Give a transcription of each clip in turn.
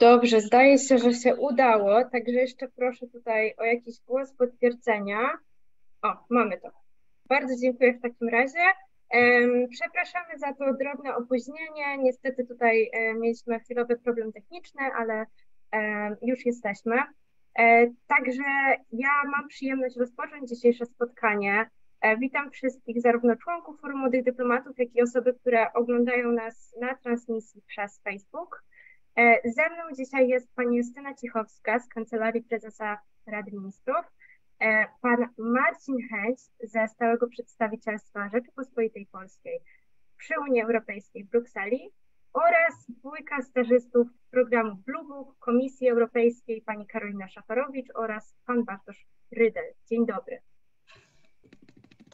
Dobrze, zdaje się, że się udało, także jeszcze proszę tutaj o jakiś głos potwierdzenia. O, mamy to. Bardzo dziękuję w takim razie. Przepraszamy za to drobne opóźnienie. Niestety tutaj e, mieliśmy chwilowy problem techniczny, ale już jesteśmy. E, także ja mam przyjemność rozpocząć dzisiejsze spotkanie. E, witam wszystkich, zarówno członków Forum Młodych Dyplomatów, jak i osoby, które oglądają nas na transmisji przez Facebook. Ze mną dzisiaj jest pani Justyna Cichowska z Kancelarii Prezesa Rady Ministrów, E, pan Marcin Chęć ze stałego przedstawicielstwa Rzeczypospolitej Polskiej przy Unii Europejskiej w Brukseli oraz dwójka stażystów programu Blue Book Komisji Europejskiej, pani Karolina Szafarowicz oraz pan Bartosz Rydel. Dzień dobry.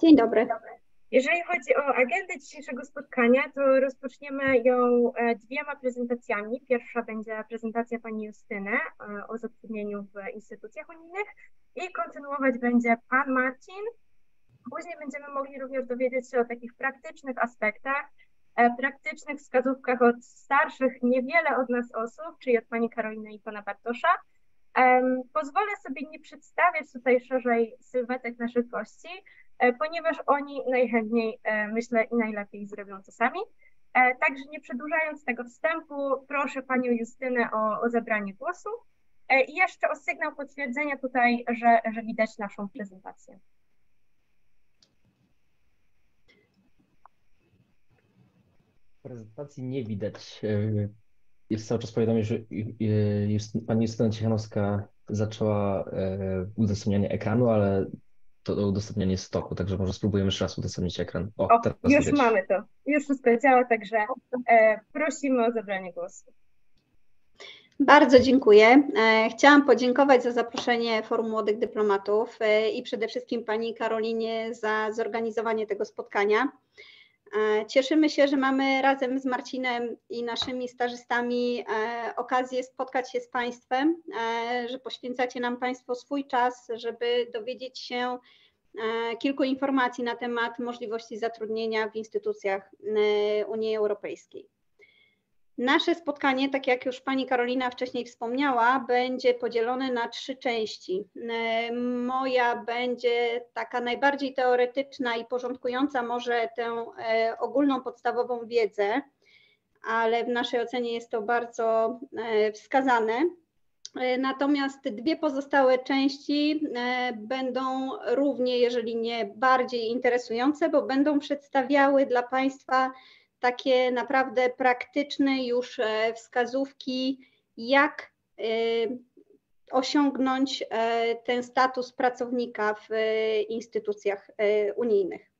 Dzień dobry. Jeżeli chodzi o agendę dzisiejszego spotkania, to rozpoczniemy ją e, dwiema prezentacjami. Pierwsza będzie prezentacja pani Justyny e, o zatrudnieniu w instytucjach unijnych i kontynuować będzie pan Marcin. Później będziemy mogli również dowiedzieć się o takich praktycznych aspektach, e, praktycznych wskazówkach od starszych, niewiele od nas osób, czyli od pani Karoliny i pana Bartosza. Pozwolę sobie nie przedstawiać tutaj szerzej sylwetek naszych gości, ponieważ oni najchętniej, e, myślę, i najlepiej zrobią to sami. E, także nie przedłużając tego wstępu, proszę Panią Justynę o, o zabranie głosu i jeszcze o sygnał potwierdzenia tutaj, że, że widać naszą prezentację. Prezentacji nie widać. Jest cały czas powiadomienie, że pani Justyna Ciechanowska zaczęła udostępnianie ekranu, ale to udostępnianie stoku, także może spróbujemy jeszcze raz udostępnić ekran. O, o już widać. mamy to. Już wszystko działa, także e, prosimy o zabranie głosu. Bardzo dziękuję. E, chciałam podziękować za zaproszenie Forum Młodych Dyplomatów e, i przede wszystkim Pani Karolinie za zorganizowanie tego spotkania. E, cieszymy się, że mamy razem z Marcinem i naszymi stażystami okazję spotkać się z Państwem, że poświęcacie nam Państwo swój czas, żeby dowiedzieć się kilku informacji na temat możliwości zatrudnienia w instytucjach Unii Europejskiej. Nasze spotkanie, tak jak już Pani Karolina wcześniej wspomniała, będzie podzielone na trzy części. E, moja będzie taka najbardziej teoretyczna i porządkująca może tę e, ogólną podstawową wiedzę, ale w naszej ocenie jest to bardzo e, wskazane. Natomiast dwie pozostałe części będą równie, jeżeli nie bardziej interesujące, bo będą przedstawiały dla Państwa takie naprawdę praktyczne już e, wskazówki, jak e, osiągnąć e, ten status pracownika w instytucjach unijnych.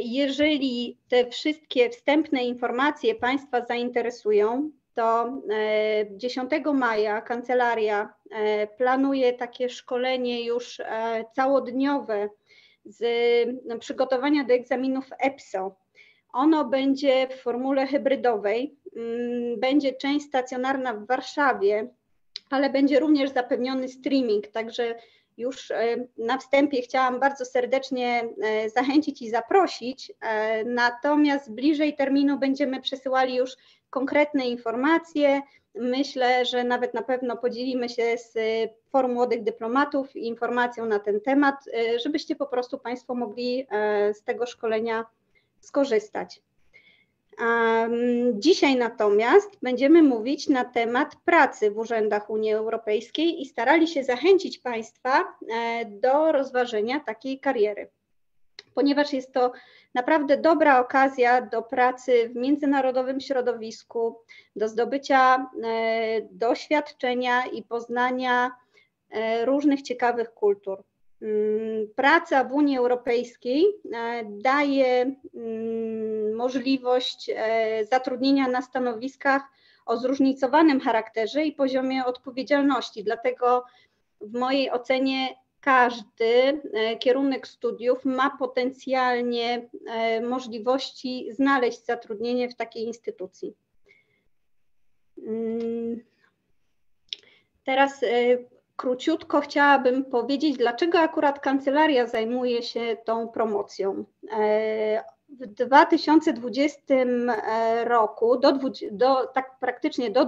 Jeżeli te wszystkie wstępne informacje Państwa zainteresują, to 10 maja kancelaria planuje takie szkolenie już całodniowe z przygotowania do egzaminów EPSO ono będzie w formule hybrydowej, mm, będzie część stacjonarna w Warszawie, ale będzie również zapewniony streaming, także już e, na wstępie chciałam bardzo serdecznie e, zachęcić i zaprosić, e, natomiast bliżej terminu będziemy przesyłali już konkretne informacje. Myślę, że nawet na pewno podzielimy się z Forum Młodych Dyplomatów informacją na ten temat, żebyście po prostu Państwo mogli z tego szkolenia skorzystać. Dzisiaj natomiast będziemy mówić na temat pracy w urzędach Unii Europejskiej i starali się zachęcić Państwa e, do rozważenia takiej kariery, ponieważ jest to naprawdę dobra okazja do pracy w międzynarodowym środowisku, do zdobycia e, doświadczenia i poznania e, różnych ciekawych kultur. Mm, praca w Unii Europejskiej e, daje mm, możliwość e, zatrudnienia na stanowiskach o zróżnicowanym charakterze i poziomie odpowiedzialności. Dlatego w mojej ocenie każdy e, kierunek studiów ma potencjalnie możliwości znaleźć zatrudnienie w takiej instytucji. Mm, teraz króciutko chciałabym powiedzieć, dlaczego akurat kancelaria zajmuje się tą promocją. E, w 2020 roku, do, do, tak praktycznie do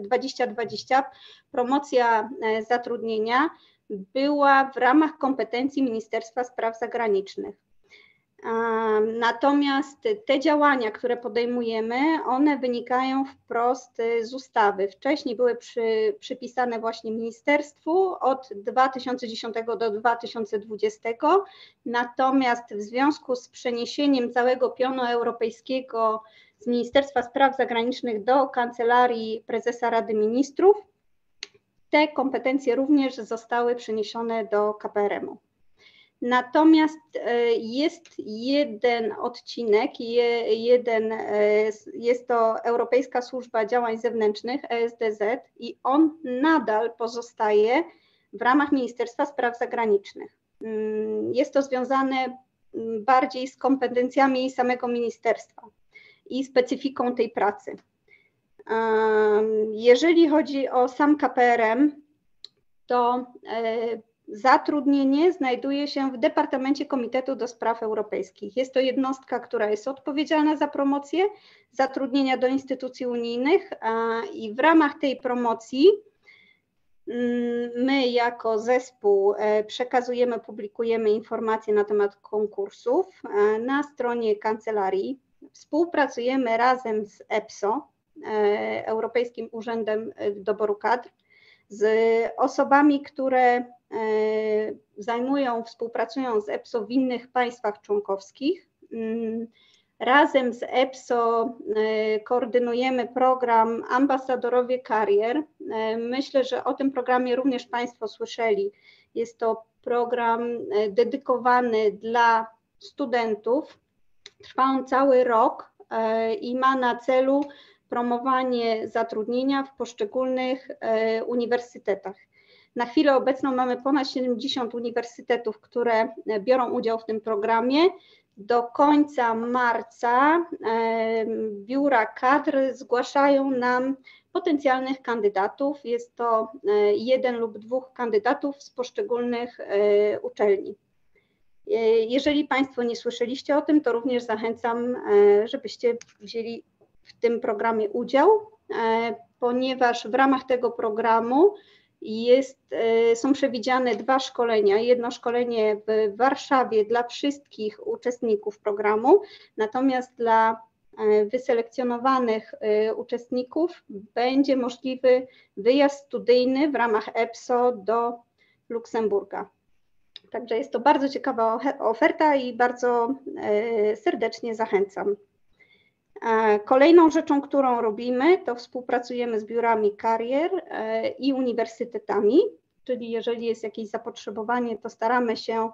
2020, promocja zatrudnienia była w ramach kompetencji Ministerstwa Spraw Zagranicznych. Natomiast te działania, które podejmujemy, one wynikają wprost z ustawy. Wcześniej były przy, przypisane właśnie ministerstwu od 2010 do 2020, natomiast w związku z przeniesieniem całego pionu europejskiego z Ministerstwa Spraw Zagranicznych do Kancelarii Prezesa Rady Ministrów, te kompetencje również zostały przeniesione do KPRM-u. Natomiast e, jest jeden odcinek, jeden, e, jest to Europejska Służba Działań Zewnętrznych, ESDZ, i on nadal pozostaje w ramach Ministerstwa Spraw Zagranicznych. Mm, jest to związane mm, bardziej z kompetencjami samego ministerstwa i specyfiką tej pracy. Jeżeli chodzi o sam KPRM, to e, Zatrudnienie znajduje się w Departamencie Komitetu do Spraw Europejskich. Jest to jednostka, która jest odpowiedzialna za promocję zatrudnienia do instytucji unijnych i w ramach tej promocji mm, my jako zespół e, przekazujemy, publikujemy informacje na temat konkursów e, na stronie kancelarii. Współpracujemy razem z EPSO, e, Europejskim Urzędem Doboru Kadr, z osobami, które zajmują, współpracują z EPSO w innych państwach członkowskich. Mm, razem z EPSO e, koordynujemy program Ambasadorowie Karier. E, myślę, że o tym programie również Państwo słyszeli. Jest to program dedykowany dla studentów. Trwa on cały rok i ma na celu promowanie zatrudnienia w poszczególnych uniwersytetach. Na chwilę obecną mamy ponad 70 uniwersytetów, które biorą udział w tym programie. Do końca marca biura kadr zgłaszają nam potencjalnych kandydatów. Jest to e, jeden lub dwóch kandydatów z poszczególnych e, uczelni. E, jeżeli Państwo nie słyszeliście o tym, to również zachęcam, żebyście wzięli w tym programie udział, ponieważ w ramach tego programu jest, e, są przewidziane dwa szkolenia. Jedno szkolenie w Warszawie dla wszystkich uczestników programu, natomiast dla e, wyselekcjonowanych e, uczestników będzie możliwy wyjazd studyjny w ramach EPSO do Luksemburga. Także jest to bardzo ciekawa oferta i bardzo serdecznie zachęcam. Kolejną rzeczą, którą robimy, to współpracujemy z biurami karier e, i uniwersytetami, czyli jeżeli jest jakieś zapotrzebowanie, to staramy się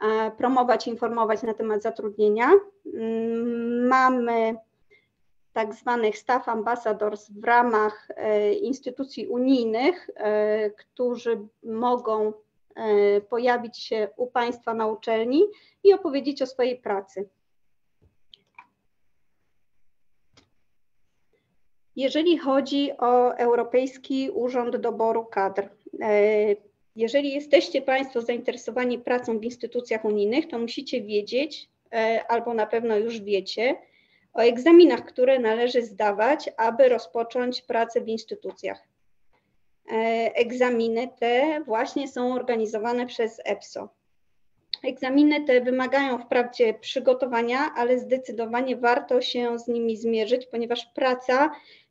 e, promować, informować na temat zatrudnienia. Mm, mamy tak zwanych staff ambassadors w ramach e, instytucji unijnych, którzy mogą pojawić się u Państwa na uczelni i opowiedzieć o swojej pracy. Jeżeli chodzi o Europejski Urząd Doboru Kadr, e, jeżeli jesteście Państwo zainteresowani pracą w instytucjach unijnych, to musicie wiedzieć, e, albo na pewno już wiecie, o egzaminach, które należy zdawać, aby rozpocząć pracę w instytucjach. E, egzaminy te właśnie są organizowane przez EPSO. Egzaminy te wymagają wprawdzie przygotowania, ale zdecydowanie warto się z nimi zmierzyć, ponieważ praca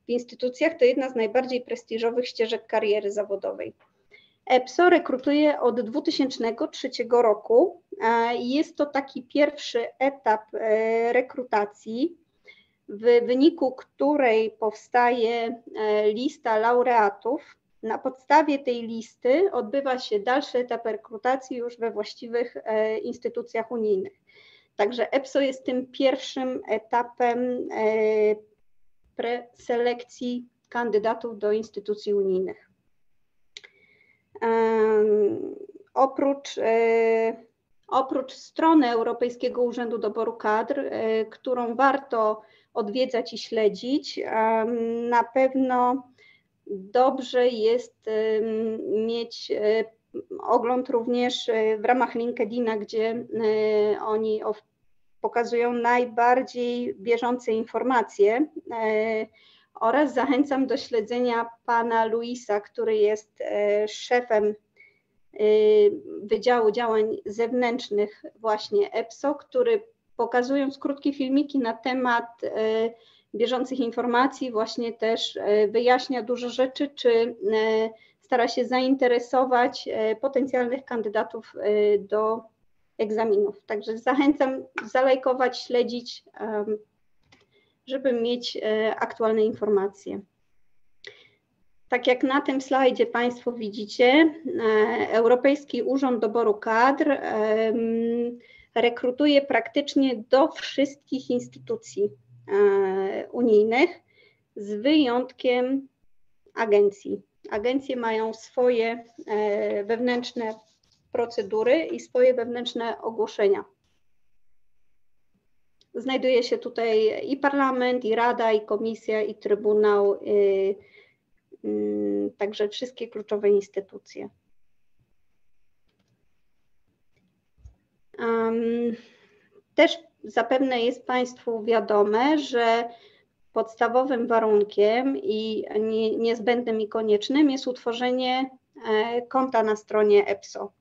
w instytucjach to jedna z najbardziej prestiżowych ścieżek kariery zawodowej. EPSO rekrutuje od 2003 roku. Jest to taki pierwszy etap e, rekrutacji, w wyniku której powstaje e, lista laureatów. Na podstawie tej listy odbywa się dalszy etap rekrutacji już we właściwych e, instytucjach unijnych. Także EPSO jest tym pierwszym etapem preselekcji kandydatów do instytucji unijnych. Oprócz, e, oprócz strony Europejskiego Urzędu Doboru Kadr, e, którą warto odwiedzać i śledzić, na pewno dobrze jest mieć e, ogląd również w ramach LinkedIna, gdzie oni pokazują najbardziej bieżące informacje oraz zachęcam do śledzenia pana Luisa, który jest szefem Wydziału Działań Zewnętrznych właśnie EPSO, który pokazując krótkie filmiki na temat bieżących informacji, właśnie też wyjaśnia dużo rzeczy, czy stara się zainteresować e, potencjalnych kandydatów e, do egzaminów. Także zachęcam zalajkować, śledzić, żeby mieć e, aktualne informacje. Tak jak na tym slajdzie Państwo widzicie, Europejski Urząd Doboru Kadr rekrutuje praktycznie do wszystkich instytucji unijnych, z wyjątkiem agencji. Agencje mają swoje e, wewnętrzne procedury i swoje wewnętrzne ogłoszenia. Znajduje się tutaj i parlament, i rada, i komisja, i trybunał, i, mm, także wszystkie kluczowe instytucje. Też zapewne jest Państwu wiadome, że podstawowym warunkiem i niezbędnym i koniecznym jest utworzenie konta na stronie EPSO.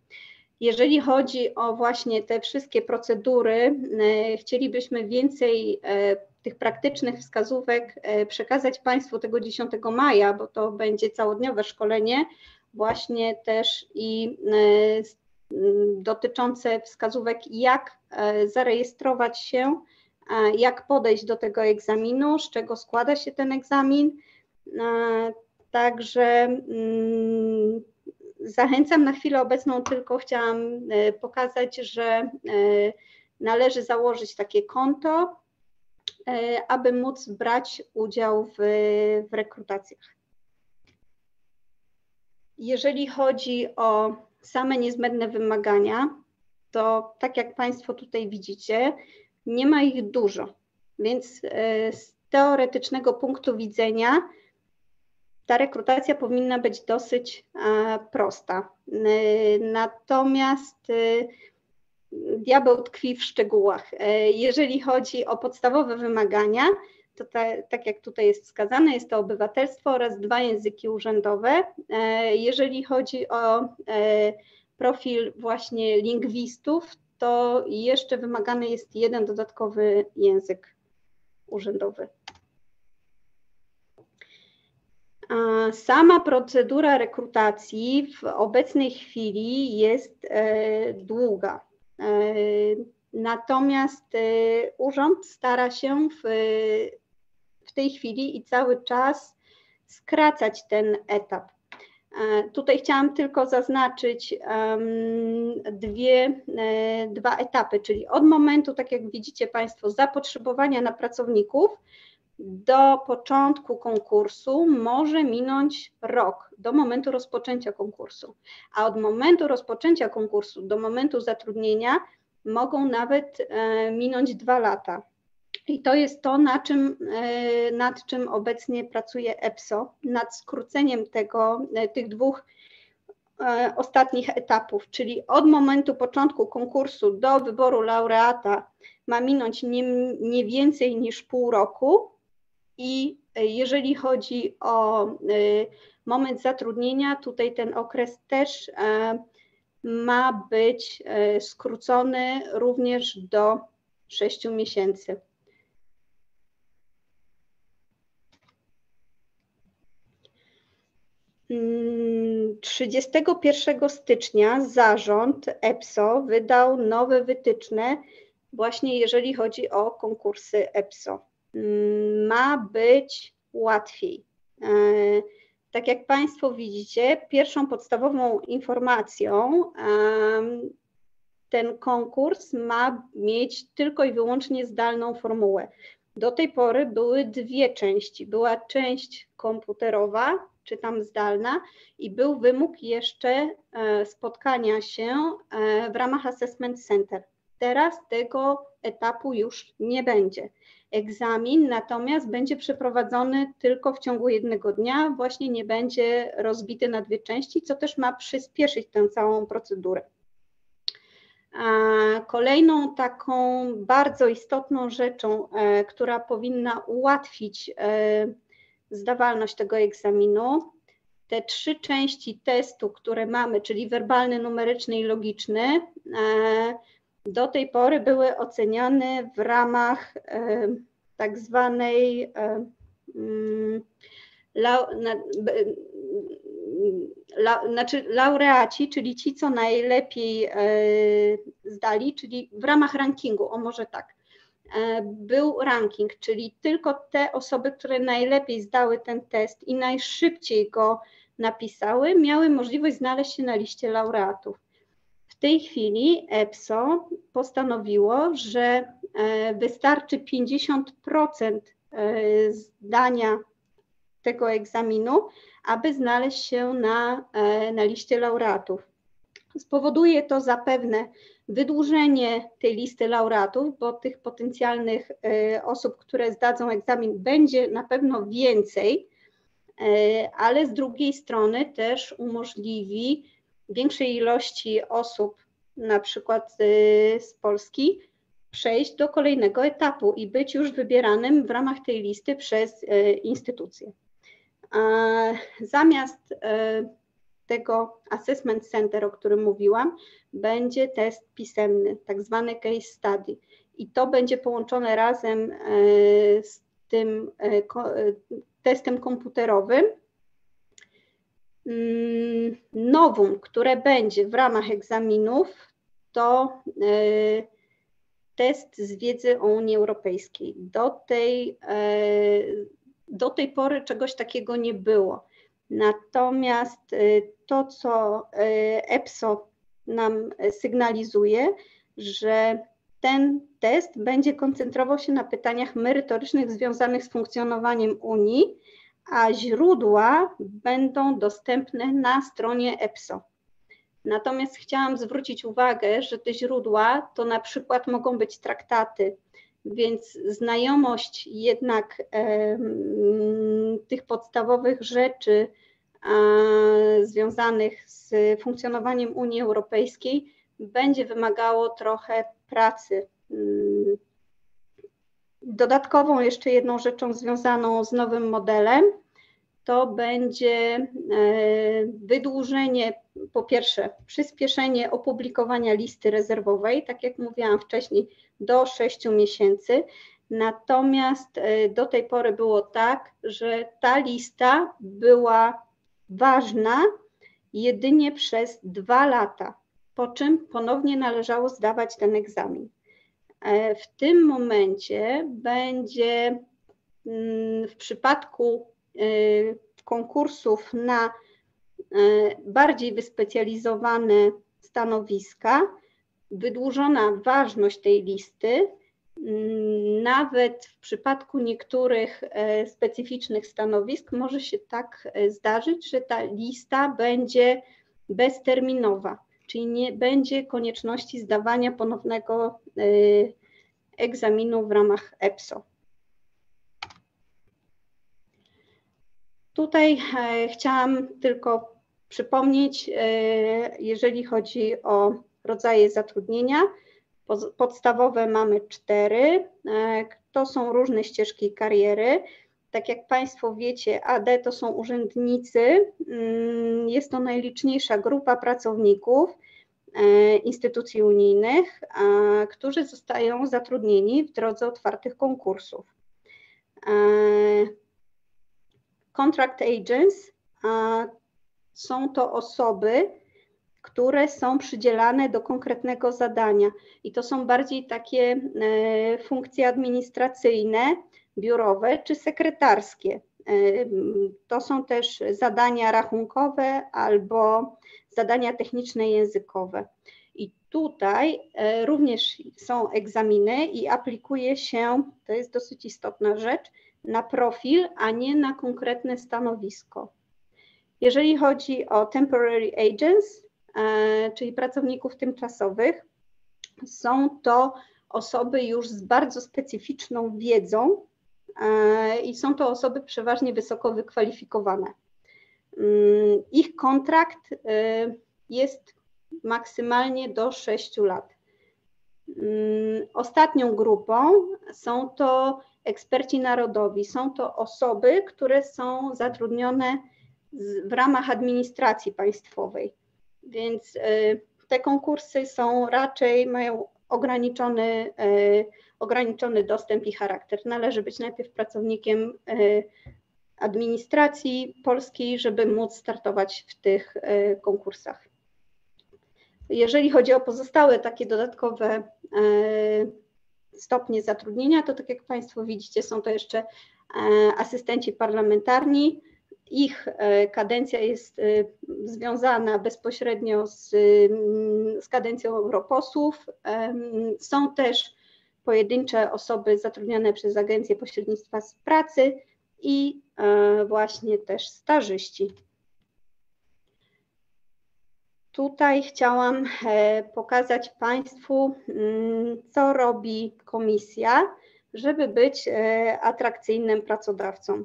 Jeżeli chodzi o właśnie te wszystkie procedury, e, chcielibyśmy więcej e, tych praktycznych wskazówek przekazać Państwu tego 10 maja, bo to będzie całodniowe szkolenie, właśnie też i dotyczące wskazówek, jak zarejestrować się jak podejść do tego egzaminu, z czego składa się ten egzamin. Także mm, zachęcam na chwilę obecną, tylko chciałam e, pokazać, że e, należy założyć takie konto, e, aby móc brać udział w, w rekrutacjach. Jeżeli chodzi o same niezbędne wymagania, to tak jak Państwo tutaj widzicie, nie ma ich dużo, więc z teoretycznego punktu widzenia ta rekrutacja powinna być dosyć e, prosta. E, natomiast diabeł tkwi w szczegółach. Jeżeli chodzi o podstawowe wymagania, to ta, tak jak tutaj jest wskazane, jest to obywatelstwo oraz dwa języki urzędowe. Jeżeli chodzi o profil właśnie lingwistów, to jeszcze wymagany jest jeden dodatkowy język urzędowy. Sama procedura rekrutacji w obecnej chwili jest e, długa. E, natomiast e, urząd stara się w, w tej chwili i cały czas skracać ten etap. Tutaj chciałam tylko zaznaczyć dwie, dwa etapy, czyli od momentu, tak jak widzicie Państwo, zapotrzebowania na pracowników do początku konkursu może minąć rok, do momentu rozpoczęcia konkursu, a od momentu rozpoczęcia konkursu do momentu zatrudnienia mogą nawet e, minąć dwa lata. I to jest to, na czym, e, nad czym obecnie pracuje EPSO, nad skróceniem tego, e, tych dwóch e, ostatnich etapów, czyli od momentu początku konkursu do wyboru laureata ma minąć nie, nie więcej niż pół roku i jeżeli chodzi o moment zatrudnienia, tutaj ten okres też ma być skrócony również do 6 miesięcy. 31 stycznia zarząd EPSO wydał nowe wytyczne, właśnie jeżeli chodzi o konkursy EPSO. Ma być łatwiej. E, tak jak Państwo widzicie, pierwszą podstawową informacją ten konkurs ma mieć tylko i wyłącznie zdalną formułę. Do tej pory były dwie części. Była część komputerowa, czy tam zdalna i był wymóg jeszcze e, spotkania się e, w ramach Assessment Center. Teraz tego etapu już nie będzie. Egzamin natomiast będzie przeprowadzony tylko w ciągu jednego dnia, właśnie nie będzie rozbity na dwie części, co też ma przyspieszyć tę całą procedurę. Kolejną taką bardzo istotną rzeczą, e, która powinna ułatwić e, zdawalność tego egzaminu, te trzy części testu, które mamy, czyli werbalny, numeryczny i logiczny, e, do tej pory były oceniane w ramach tak zwanej mm, la, znaczy laureaci, czyli ci, co najlepiej e, zdali, czyli w ramach rankingu, o może tak, e, był ranking, czyli tylko te osoby, które najlepiej zdały ten test i najszybciej go napisały, miały możliwość znaleźć się na liście laureatów. Tej chwili EPSO postanowiło, że e, wystarczy 50% zdania tego egzaminu, aby znaleźć się na, e, na liście laureatów. Spowoduje to zapewne wydłużenie tej listy laureatów, bo tych potencjalnych e, osób, które zdadzą egzamin, będzie na pewno więcej, e, ale z drugiej strony też umożliwi większej ilości osób, na przykład z Polski, przejść do kolejnego etapu i być już wybieranym w ramach tej listy przez instytucje. Zamiast e, tego assessment center, o którym mówiłam, będzie test pisemny, tak zwany case study. I to będzie połączone razem z tym testem komputerowym. Mm, nowum, które będzie w ramach egzaminów, to test z wiedzy o Unii Europejskiej. Do tej do tej pory czegoś takiego nie było. Natomiast y, to, co EPSO nam sygnalizuje, że ten test będzie koncentrował się na pytaniach merytorycznych związanych z funkcjonowaniem Unii, a źródła będą dostępne na stronie EPSO. Natomiast chciałam zwrócić uwagę, że te źródła to na przykład mogą być traktaty więc znajomość jednak tych podstawowych rzeczy związanych z funkcjonowaniem Unii Europejskiej będzie wymagało trochę pracy. Dodatkową jeszcze jedną rzeczą związaną z nowym modelem to będzie e, wydłużenie, po pierwsze, przyspieszenie opublikowania listy rezerwowej, tak jak mówiłam wcześniej, do 6 miesięcy. Natomiast e, do tej pory było tak, że ta lista była ważna jedynie przez dwa lata, po czym ponownie należało zdawać ten egzamin. E, w tym momencie będzie mm, w przypadku e, konkursów na bardziej wyspecjalizowane stanowiska, wydłużona ważność tej listy, mm, nawet w przypadku niektórych e, specyficznych stanowisk może się tak e, zdarzyć, że ta lista będzie bezterminowa, czyli nie będzie konieczności zdawania ponownego e, egzaminu w ramach EPSO. Tutaj chciałam tylko przypomnieć, jeżeli chodzi o rodzaje zatrudnienia. Podstawowe mamy cztery. E, to są różne ścieżki kariery. Tak jak Państwo wiecie, AD to są urzędnicy. Mm, jest to najliczniejsza grupa pracowników e, instytucji unijnych, którzy zostają zatrudnieni w drodze otwartych konkursów. E, contract agents są to osoby, które są przydzielane do konkretnego zadania. I to są bardziej takie e, funkcje administracyjne, biurowe czy sekretarskie. E, to są też zadania rachunkowe albo zadania techniczne językowe. I tutaj e, również są egzaminy i aplikuje się, to jest dosyć istotna rzecz, na profil, a nie na konkretne stanowisko. Jeżeli chodzi o temporary agents, E, czyli pracowników tymczasowych. Są to osoby już z bardzo specyficzną wiedzą i są to osoby przeważnie wysoko wykwalifikowane. Mm, ich kontrakt e, jest maksymalnie do 6 lat. Mm, ostatnią grupą są to eksperci narodowi, są to osoby, które są zatrudnione w ramach administracji państwowej. Więc y, te konkursy są raczej, mają ograniczony, y, ograniczony dostęp i charakter. Należy być najpierw pracownikiem y, administracji polskiej, żeby móc startować w tych konkursach. Jeżeli chodzi o pozostałe takie dodatkowe stopnie zatrudnienia, to tak jak Państwo widzicie, są to jeszcze asystenci parlamentarni, ich e, kadencja jest e, związana bezpośrednio z, z kadencją europosłów. Są też pojedyncze osoby zatrudnione przez Agencję Pośrednictwa z Pracy i e, właśnie też stażyści. Tutaj chciałam pokazać Państwu, co robi komisja, żeby być atrakcyjnym pracodawcą.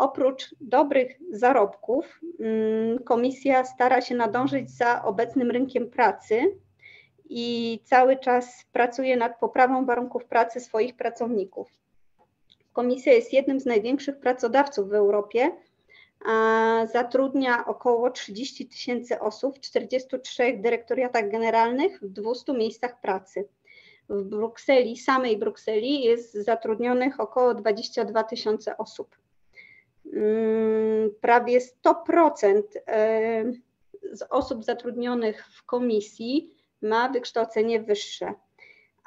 Oprócz dobrych zarobków, mm, komisja stara się nadążyć za obecnym rynkiem pracy i cały czas pracuje nad poprawą warunków pracy swoich pracowników. Komisja jest jednym z największych pracodawców w Europie. Zatrudnia około 30 tysięcy osób w 43 dyrektoriatach generalnych w 200 miejscach pracy. W Brukseli, samej Brukseli jest zatrudnionych około 22 tysiące osób. Mm, prawie 100% e, z osób zatrudnionych w komisji ma wykształcenie wyższe,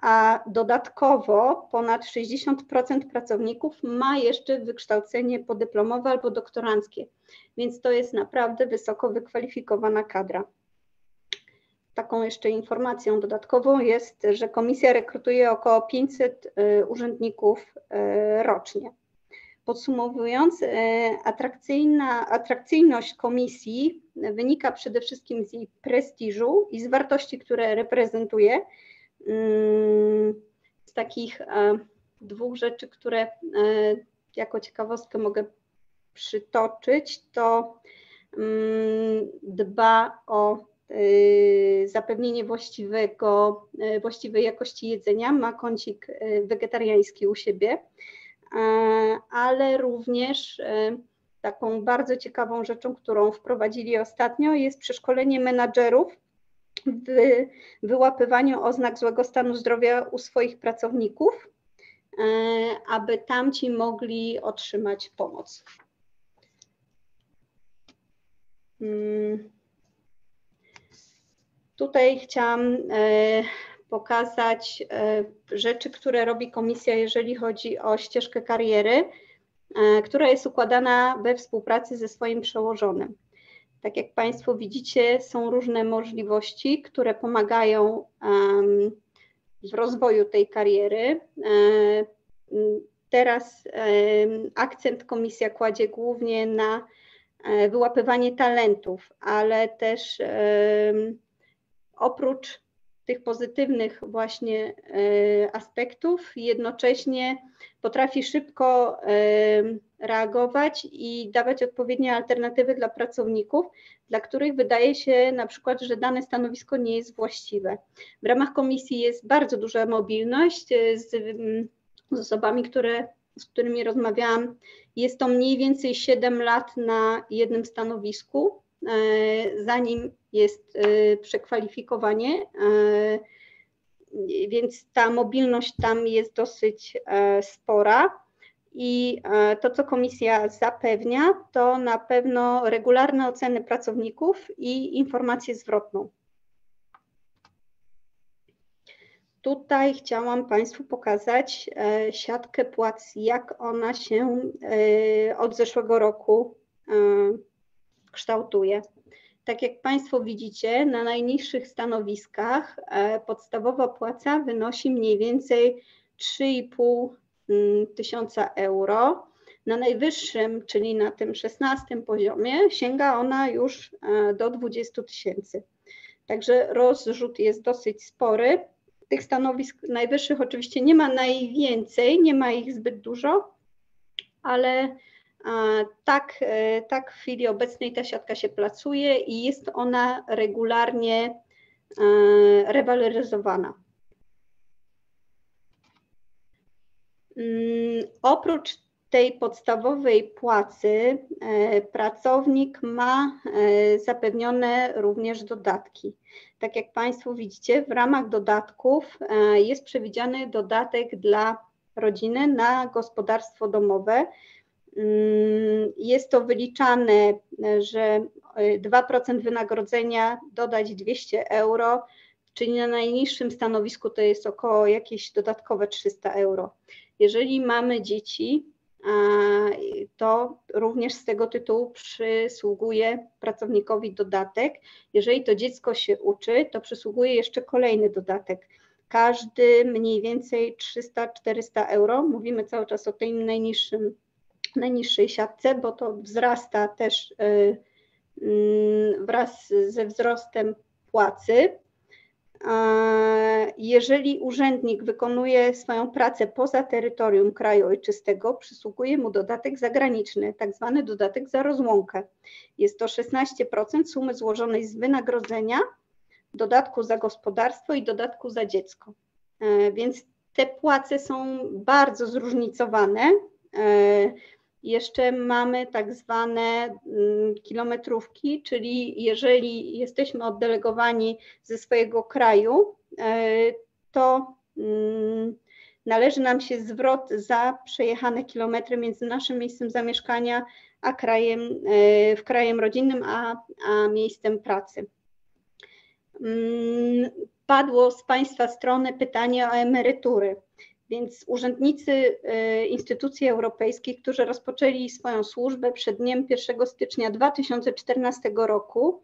a dodatkowo ponad 60% pracowników ma jeszcze wykształcenie podyplomowe albo doktoranckie, więc to jest naprawdę wysoko wykwalifikowana kadra. Taką jeszcze informacją dodatkową jest, że komisja rekrutuje około 500 e, urzędników e, rocznie. Podsumowując, e, atrakcyjna, atrakcyjność komisji wynika przede wszystkim z jej prestiżu i z wartości, które reprezentuje. Mm, z takich e, dwóch rzeczy, które e, jako ciekawostkę mogę przytoczyć, to mm, dba o zapewnienie właściwego, właściwej jakości jedzenia, ma kącik wegetariański u siebie ale również e, taką bardzo ciekawą rzeczą, którą wprowadzili ostatnio, jest przeszkolenie menadżerów w wyłapywaniu oznak złego stanu zdrowia u swoich pracowników, e, aby tamci mogli otrzymać pomoc. Hmm. Tutaj chciałam pokazać e, rzeczy, które robi komisja, jeżeli chodzi o ścieżkę kariery, e, która jest układana we współpracy ze swoim przełożonym. Tak jak Państwo widzicie, są różne możliwości, które pomagają w rozwoju tej kariery. E, teraz akcent komisja kładzie głównie na wyłapywanie talentów, ale też oprócz tych pozytywnych właśnie e, aspektów, jednocześnie potrafi szybko e, reagować i dawać odpowiednie alternatywy dla pracowników, dla których wydaje się na przykład, że dane stanowisko nie jest właściwe. W ramach komisji jest bardzo duża mobilność e, z, z osobami, które, z którymi rozmawiałam. Jest to mniej więcej 7 lat na jednym stanowisku, zanim jest y, przekwalifikowanie, y, więc ta mobilność tam jest dosyć e, spora. I e, to, co komisja zapewnia, to na pewno regularne oceny pracowników i informację zwrotną. Tutaj chciałam Państwu pokazać e, siatkę płac, jak ona się od zeszłego roku kształtuje. Tak jak Państwo widzicie, na najniższych stanowiskach e, podstawowa płaca wynosi mniej więcej 3,5 mm, tysiąca euro. Na najwyższym, czyli na tym 16 poziomie, sięga ona już e, do 20 tysięcy. Także rozrzut jest dosyć spory. Tych stanowisk najwyższych oczywiście nie ma najwięcej, nie ma ich zbyt dużo, ale tak, e, tak w chwili obecnej ta siatka się pracuje i jest ona regularnie e, rewaloryzowana. Mm, oprócz tej podstawowej płacy e, pracownik ma zapewnione również dodatki. Tak jak Państwo widzicie, w ramach dodatków jest przewidziany dodatek dla rodziny na gospodarstwo domowe. Mm, jest to wyliczane, że 2% wynagrodzenia dodać 200 euro, czyli na najniższym stanowisku to jest około jakieś dodatkowe 300 euro. Jeżeli mamy dzieci, to również z tego tytułu przysługuje pracownikowi dodatek. Jeżeli to dziecko się uczy, to przysługuje jeszcze kolejny dodatek. Każdy mniej więcej 300-400 euro. Mówimy cały czas o tej najniższym, najniższej siatce, bo to wzrasta też y, mm, wraz ze wzrostem płacy. Jeżeli urzędnik wykonuje swoją pracę poza terytorium kraju ojczystego, przysługuje mu dodatek zagraniczny, tak zwany dodatek za rozłąkę. Jest to 16% sumy złożonej z wynagrodzenia, dodatku za gospodarstwo i dodatku za dziecko. E, więc te płace są bardzo zróżnicowane. Jeszcze mamy tak zwane mm, kilometrówki, czyli jeżeli jesteśmy oddelegowani ze swojego kraju, e, to mm, należy nam się zwrot za przejechane kilometry między naszym miejscem zamieszkania a krajem, e, w krajem rodzinnym, a, a miejscem pracy. Mm, padło z Państwa strony pytanie o emerytury. Więc urzędnicy y, instytucji europejskich, którzy rozpoczęli swoją służbę przed dniem 1 stycznia 2014 roku,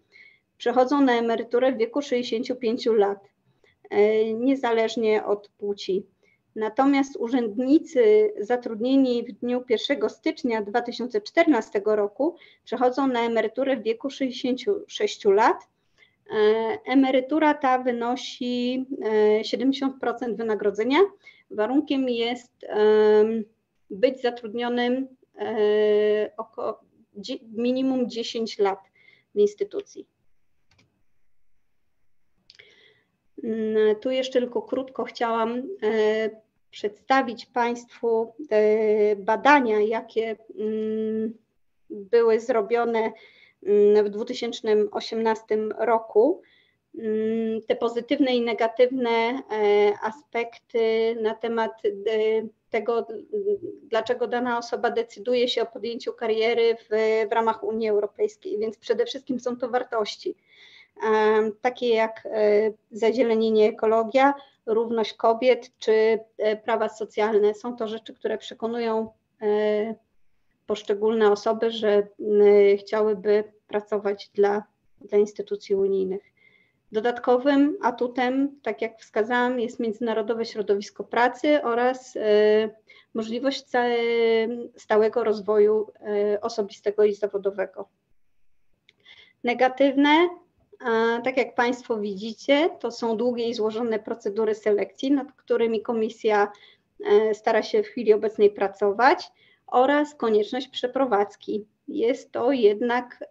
przechodzą na emeryturę w wieku 65 lat, y, niezależnie od płci. Natomiast urzędnicy zatrudnieni w dniu 1 stycznia 2014 roku przechodzą na emeryturę w wieku 66 lat. Y, emerytura ta wynosi 70% wynagrodzenia Warunkiem jest być zatrudnionym e, około minimum 10 lat w instytucji. Mm, tu jeszcze tylko krótko chciałam e, przedstawić Państwu badania, jakie mm, były zrobione mm, w 2018 roku te pozytywne i negatywne e, aspekty na temat e, tego, dlaczego dana osoba decyduje się o podjęciu kariery w, w ramach Unii Europejskiej. Więc przede wszystkim są to wartości, e, takie jak zazielenienie ekologia, równość kobiet czy prawa socjalne. Są to rzeczy, które przekonują poszczególne osoby, że chciałyby pracować dla, dla instytucji unijnych. Dodatkowym atutem, tak jak wskazałam, jest międzynarodowe środowisko pracy oraz y, możliwość stałego rozwoju y, osobistego i zawodowego. Negatywne, tak jak Państwo widzicie, to są długie i złożone procedury selekcji, nad którymi komisja y, stara się w chwili obecnej pracować oraz konieczność przeprowadzki. Jest to jednak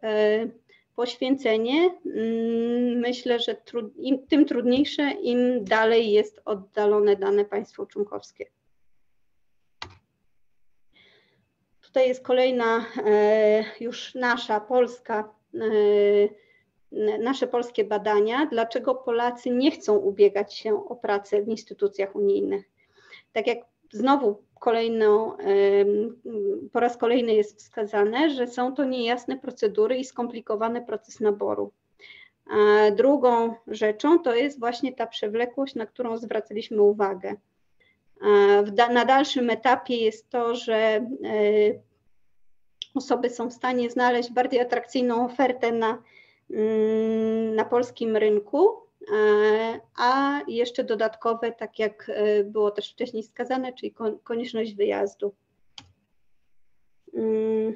poświęcenie, mm, myślę, że trud, im, tym trudniejsze, im dalej jest oddalone dane państwo członkowskie. Tutaj jest kolejna e, już nasza polska, e, nasze polskie badania, dlaczego Polacy nie chcą ubiegać się o pracę w instytucjach unijnych. Tak jak znowu kolejną, po raz kolejny jest wskazane, że są to niejasne procedury i skomplikowany proces naboru. A drugą rzeczą to jest właśnie ta przewlekłość, na którą zwracaliśmy uwagę. na dalszym etapie jest to, że e, osoby są w stanie znaleźć bardziej atrakcyjną ofertę na, mm, na polskim rynku, a jeszcze dodatkowe, tak jak e, było też wcześniej wskazane, czyli konieczność wyjazdu. Mm,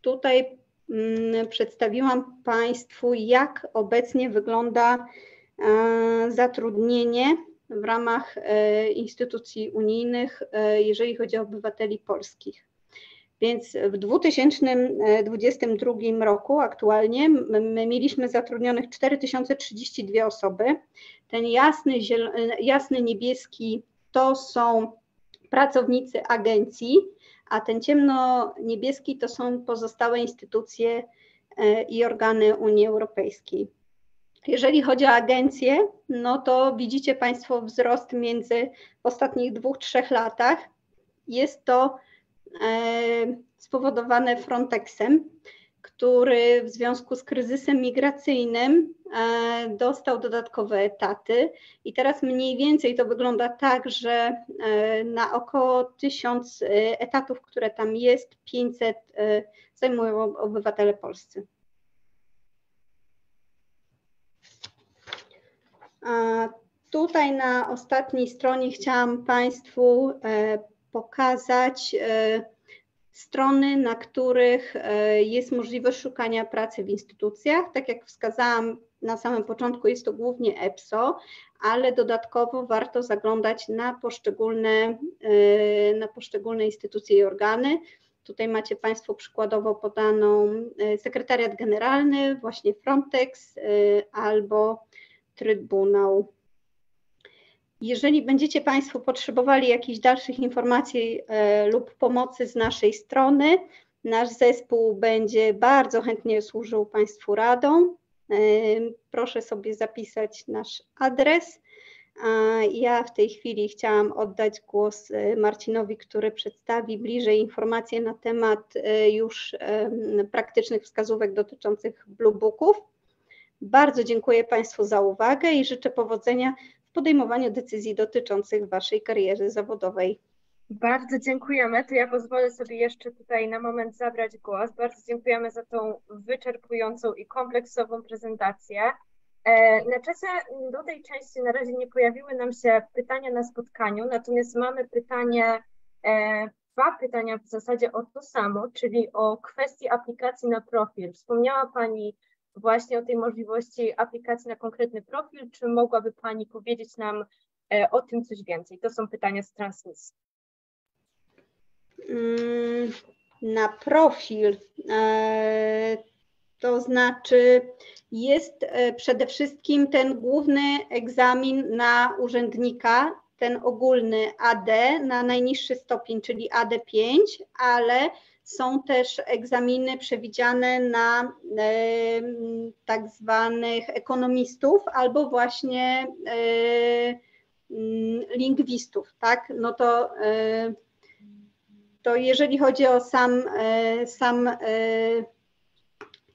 tutaj mm, przedstawiłam Państwu, jak obecnie wygląda e, zatrudnienie w ramach instytucji unijnych, jeżeli chodzi o obywateli polskich. Więc w 2022 roku aktualnie my mieliśmy zatrudnionych 4032 osoby. Ten jasny, jasny niebieski to są pracownicy agencji, a ten ciemno-niebieski to są pozostałe instytucje i organy Unii Europejskiej. Jeżeli chodzi o agencje, no to widzicie Państwo wzrost między w ostatnich dwóch, trzech latach. Jest to spowodowane Frontexem, który w związku z kryzysem migracyjnym e, dostał dodatkowe etaty i teraz mniej więcej to wygląda tak, że e, na około 1000 e, etatów, które tam jest, 500 zajmują obywatele polscy. Tutaj na ostatniej stronie chciałam Państwu pokazać strony, na których e, jest możliwość szukania pracy w instytucjach. Tak jak wskazałam na samym początku, jest to głównie EPSO, ale dodatkowo warto zaglądać na poszczególne, e, na poszczególne instytucje i organy. Tutaj macie Państwo przykładowo podaną e, sekretariat generalny, właśnie Frontex albo Trybunał jeżeli będziecie Państwo potrzebowali jakichś dalszych informacji e, lub pomocy z naszej strony, nasz zespół będzie bardzo chętnie służył Państwu radą. E, proszę sobie zapisać nasz adres. Ja w tej chwili chciałam oddać głos e, Marcinowi, który przedstawi bliżej informacje na temat już praktycznych wskazówek dotyczących Blue Booków. Bardzo dziękuję Państwu za uwagę i życzę powodzenia podejmowaniu decyzji dotyczących Waszej kariery zawodowej. Bardzo dziękujemy. To ja pozwolę sobie jeszcze tutaj na moment zabrać głos. Bardzo dziękujemy za tą wyczerpującą i kompleksową prezentację. E, na czasie do tej części na razie nie pojawiły nam się pytania na spotkaniu, natomiast mamy pytanie, e, dwa pytania w zasadzie o to samo, czyli o kwestii aplikacji na profil. Wspomniała Pani właśnie o tej możliwości aplikacji na konkretny profil. Czy mogłaby Pani powiedzieć nam e, o tym coś więcej? To są pytania z transmisji. Mm, na profil, e, to znaczy jest e, przede wszystkim ten główny egzamin na urzędnika, ten ogólny AD na najniższy stopień, czyli AD5, ale są też egzaminy przewidziane na tak zwanych ekonomistów albo właśnie mm, lingwistów, tak? No to, e, to jeżeli chodzi o sam, e, sam, e,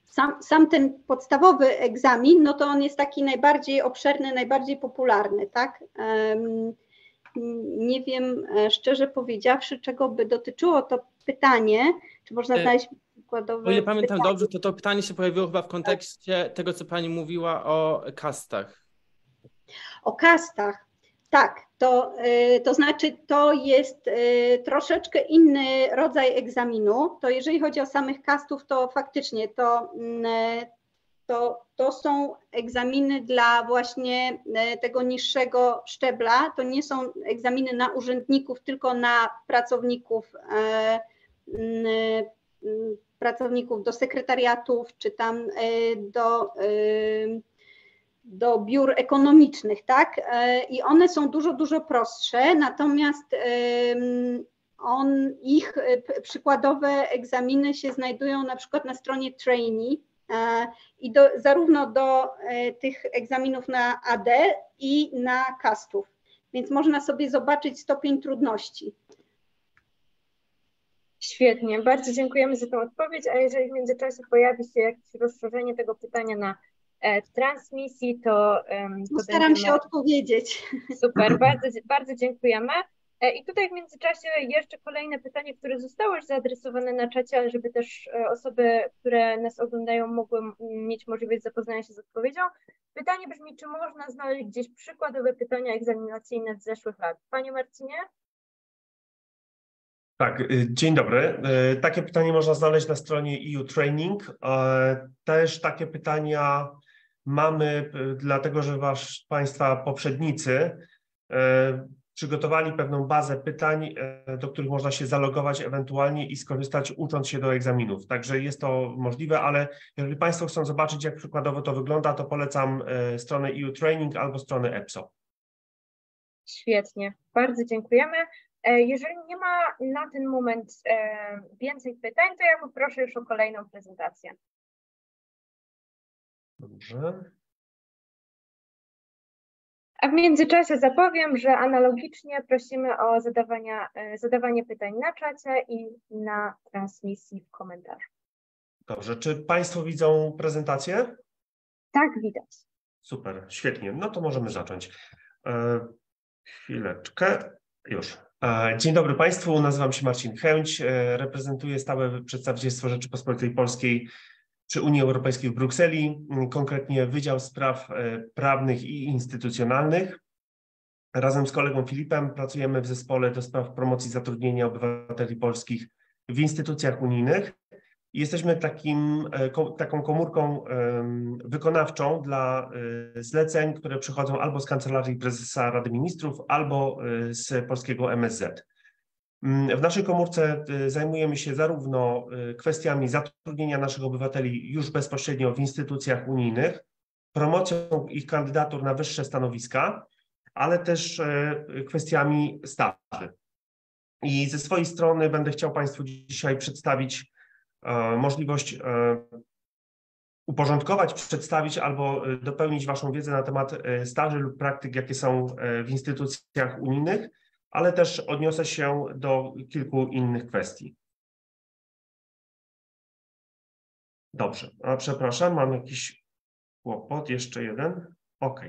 sam, sam ten podstawowy egzamin, no to on jest taki najbardziej obszerny, najbardziej popularny, tak? Nie wiem, szczerze powiedziawszy, czego by dotyczyło to pytanie, czy można e, znaleźć przykładowe. O ile pamiętam pytanie? dobrze, to to pytanie się pojawiło chyba w kontekście tego, co Pani mówiła o kastach. O kastach. Tak, to, e, to znaczy to jest e, troszeczkę inny rodzaj egzaminu. To jeżeli chodzi o samych kastów, to faktycznie to, mm, to, to są egzaminy dla właśnie tego niższego szczebla. To nie są egzaminy na urzędników, tylko na pracowników pracowników do sekretariatów, czy tam e, do, e, do biur ekonomicznych, tak? E, I one są dużo, dużo prostsze, natomiast on, ich przykładowe egzaminy się znajdują na przykład na stronie trainee i do, zarówno do tych egzaminów na AD i na castów, więc można sobie zobaczyć stopień trudności. Świetnie, bardzo dziękujemy za tę odpowiedź, a jeżeli w międzyczasie pojawi się jakieś rozszerzenie tego pytania na e, transmisji, to... to Staram będziemy... się odpowiedzieć. Super, bardzo, bardzo dziękujemy. E, I tutaj w międzyczasie jeszcze kolejne pytanie, które zostało już zaadresowane na czacie, ale żeby też e, osoby, które nas oglądają, mogły mieć możliwość zapoznania się z odpowiedzią. Pytanie brzmi, czy można znaleźć gdzieś przykładowe pytania egzaminacyjne z zeszłych lat? Panie Marcinie? Tak, y, dzień dobry. Y, takie pytanie można znaleźć na stronie EU Training. Też takie pytania mamy, y, dlatego że wasz, Państwa poprzednicy przygotowali pewną bazę pytań, do których można się zalogować ewentualnie i skorzystać ucząc się do egzaminów. Także jest to możliwe, ale jeżeli Państwo chcą zobaczyć, jak przykładowo to wygląda, to polecam stronę EU Training albo stronę EPSO. Świetnie, bardzo dziękujemy. Jeżeli nie ma na ten moment więcej pytań, to ja poproszę już o kolejną prezentację. Dobrze. A w międzyczasie zapowiem, że analogicznie prosimy o zadawania, zadawanie pytań na czacie i na transmisji w komentarzu. Dobrze, czy Państwo widzą prezentację? Tak, widać. Super, świetnie. No to możemy zacząć. E, chwileczkę. Już. E, dzień dobry Państwu, nazywam się Marcin Chęć, e, reprezentuję stałe przedstawicielstwo Rzeczypospolitej Polskiej przy Unii Europejskiej w Brukseli, konkretnie Wydział Spraw Prawnych i Instytucjonalnych. Razem z kolegą Filipem pracujemy w zespole do spraw promocji zatrudnienia obywateli polskich w instytucjach unijnych. Jesteśmy takim, taką komórką wykonawczą dla zleceń, które przychodzą albo z Kancelarii Prezesa Rady Ministrów, albo z polskiego MSZ. W naszej komórce zajmujemy się zarówno kwestiami zatrudnienia naszych obywateli już bezpośrednio w instytucjach unijnych, promocją ich kandydatur na wyższe stanowiska, ale też kwestiami staży. I ze swojej strony będę chciał Państwu dzisiaj przedstawić możliwość uporządkować, przedstawić albo dopełnić Waszą wiedzę na temat staży lub praktyk, jakie są w instytucjach unijnych, ale też odniosę się do kilku innych kwestii. Dobrze, a przepraszam, mam jakiś kłopot, jeszcze jeden. OK.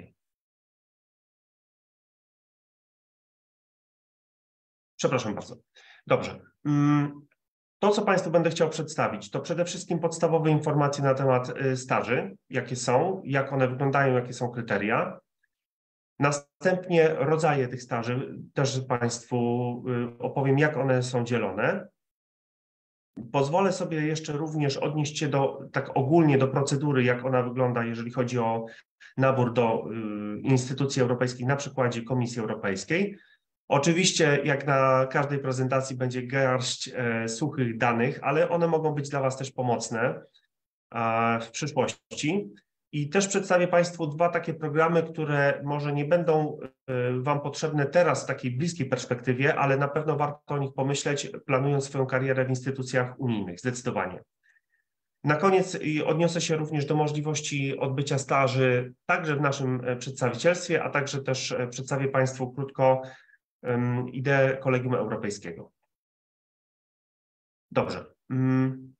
Przepraszam bardzo. Dobrze. To, co Państwu będę chciał przedstawić, to przede wszystkim podstawowe informacje na temat staży, jakie są, jak one wyglądają, jakie są kryteria. Następnie rodzaje tych staży, też Państwu opowiem, jak one są dzielone. Pozwolę sobie jeszcze również odnieść się do, tak ogólnie do procedury, jak ona wygląda, jeżeli chodzi o nabór do instytucji europejskich na przykładzie Komisji Europejskiej. Oczywiście, jak na każdej prezentacji, będzie garść e, suchych danych, ale one mogą być dla Was też pomocne e, w przyszłości. I też przedstawię Państwu dwa takie programy, które może nie będą e, Wam potrzebne teraz w takiej bliskiej perspektywie, ale na pewno warto o nich pomyśleć, planując swoją karierę w instytucjach unijnych, zdecydowanie. Na koniec odniosę się również do możliwości odbycia staży także w naszym przedstawicielstwie, a także też przedstawię Państwu krótko ideę Kolegium Europejskiego. Dobrze. Mm.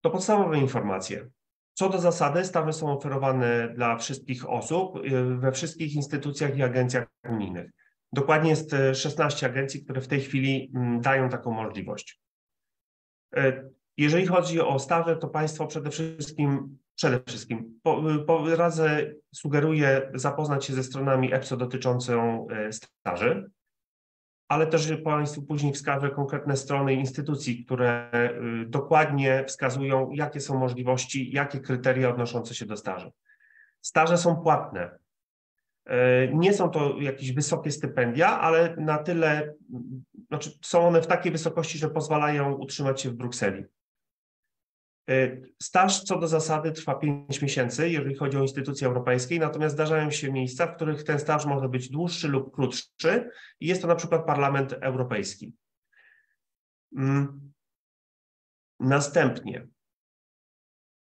To podstawowe informacje. Co do zasady, stawy są oferowane dla wszystkich osób y, we wszystkich instytucjach i agencjach unijnych. Dokładnie jest 16 agencji, które w tej chwili mm, dają taką możliwość. Y, jeżeli chodzi o staże, to Państwo przede wszystkim Przede wszystkim po, po radzę, sugeruję zapoznać się ze stronami EPSO dotyczącą e, staży, ale też Państwu później wskażę konkretne strony instytucji, które e, dokładnie wskazują, jakie są możliwości, jakie kryteria odnoszące się do staży. Staże są płatne. E, nie są to jakieś wysokie stypendia, ale na tyle, znaczy są one w takiej wysokości, że pozwalają utrzymać się w Brukseli. Y, staż co do zasady trwa 5 miesięcy, jeżeli chodzi o instytucje europejskie, natomiast zdarzają się miejsca, w których ten staż może być dłuższy lub krótszy i jest to na przykład Parlament Europejski. Mm. Następnie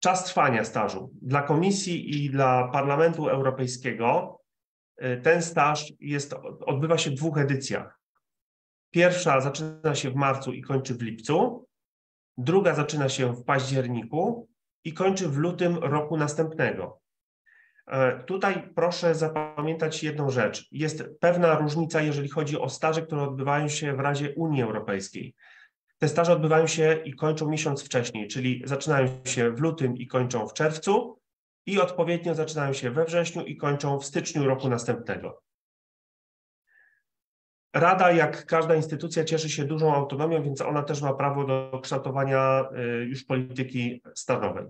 czas trwania stażu. Dla Komisji i dla Parlamentu Europejskiego y, ten staż jest, odbywa się w dwóch edycjach. Pierwsza zaczyna się w marcu i kończy w lipcu, druga zaczyna się w październiku i kończy w lutym roku następnego. E, tutaj proszę zapamiętać jedną rzecz. Jest pewna różnica, jeżeli chodzi o staże, które odbywają się w razie Unii Europejskiej. Te staże odbywają się i kończą miesiąc wcześniej, czyli zaczynają się w lutym i kończą w czerwcu i odpowiednio zaczynają się we wrześniu i kończą w styczniu roku następnego. Rada, jak każda instytucja, cieszy się dużą autonomią, więc ona też ma prawo do kształtowania y, już polityki stażowej.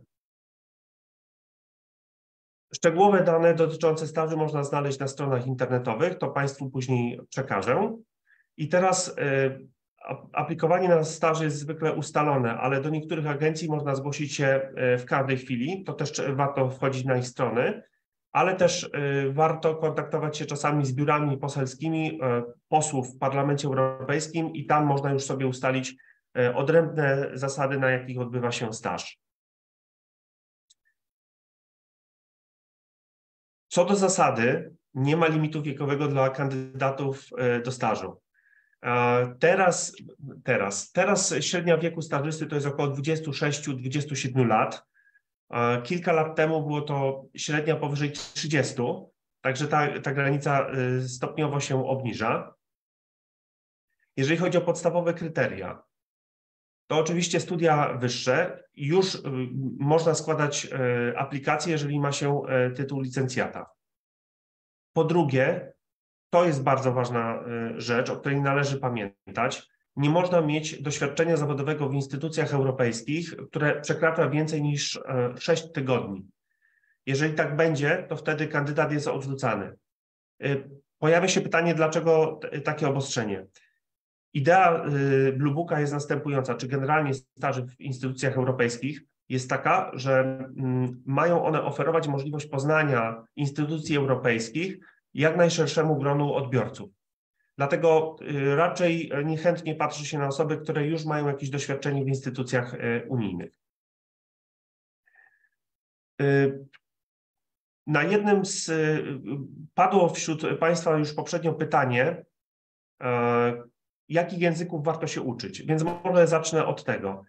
Szczegółowe dane dotyczące staży można znaleźć na stronach internetowych, to Państwu później przekażę. I teraz y, aplikowanie na staż jest zwykle ustalone, ale do niektórych agencji można zgłosić się y, w każdej chwili, to też warto wchodzić na ich strony ale też warto kontaktować się czasami z biurami poselskimi posłów w Parlamencie Europejskim i tam można już sobie ustalić odrębne zasady, na jakich odbywa się staż. Co do zasady, nie ma limitu wiekowego dla kandydatów do stażu. Teraz, teraz, teraz średnia wieku stażysty to jest około 26-27 lat. Kilka lat temu było to średnia powyżej 30, także ta, ta granica y, stopniowo się obniża. Jeżeli chodzi o podstawowe kryteria, to oczywiście studia wyższe. Już y, można składać y, aplikację, jeżeli ma się tytuł licencjata. Po drugie, to jest bardzo ważna rzecz, o której należy pamiętać. Nie można mieć doświadczenia zawodowego w instytucjach europejskich, które przekracza więcej niż 6 y, tygodni. Jeżeli tak będzie, to wtedy kandydat jest odrzucany. Y, pojawia się pytanie, dlaczego takie obostrzenie? Idea Blue Booka jest następująca, czy generalnie staży w instytucjach europejskich jest taka, że mm, mają one oferować możliwość poznania instytucji europejskich jak najszerszemu gronu odbiorców. Dlatego y, raczej niechętnie patrzy się na osoby, które już mają jakieś doświadczenie w instytucjach y, unijnych. Y, na jednym z, padło wśród Państwa już poprzednio pytanie, jakich języków warto się uczyć, więc może zacznę od tego.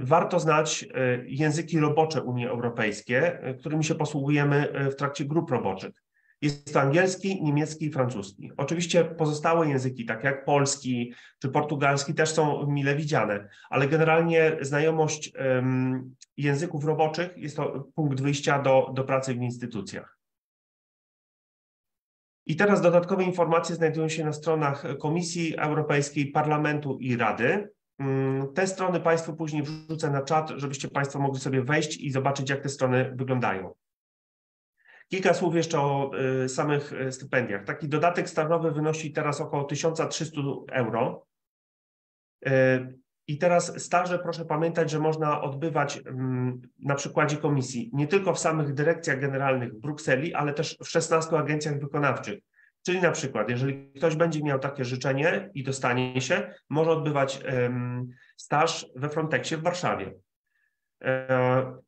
Warto znać języki robocze Unii Europejskiej, którymi się posługujemy w trakcie grup roboczych. Jest to angielski, niemiecki i francuski. Oczywiście pozostałe języki, tak jak polski czy portugalski, też są mile widziane, ale generalnie znajomość um, języków roboczych jest to punkt wyjścia do, do pracy w instytucjach. I teraz dodatkowe informacje znajdują się na stronach Komisji Europejskiej, Parlamentu i Rady. Mm, te strony Państwu później wrzucę na czat, żebyście Państwo mogli sobie wejść i zobaczyć, jak te strony wyglądają. Kilka słów jeszcze o y, samych y, stypendiach. Taki dodatek stażowy wynosi teraz około 1300 euro. Y, I teraz staże, proszę pamiętać, że można odbywać mm, na przykładzie komisji nie tylko w samych dyrekcjach generalnych w Brukseli, ale też w 16 agencjach wykonawczych. Czyli na przykład, jeżeli ktoś będzie miał takie życzenie i dostanie się, może odbywać staż we Frontexie w Warszawie. E,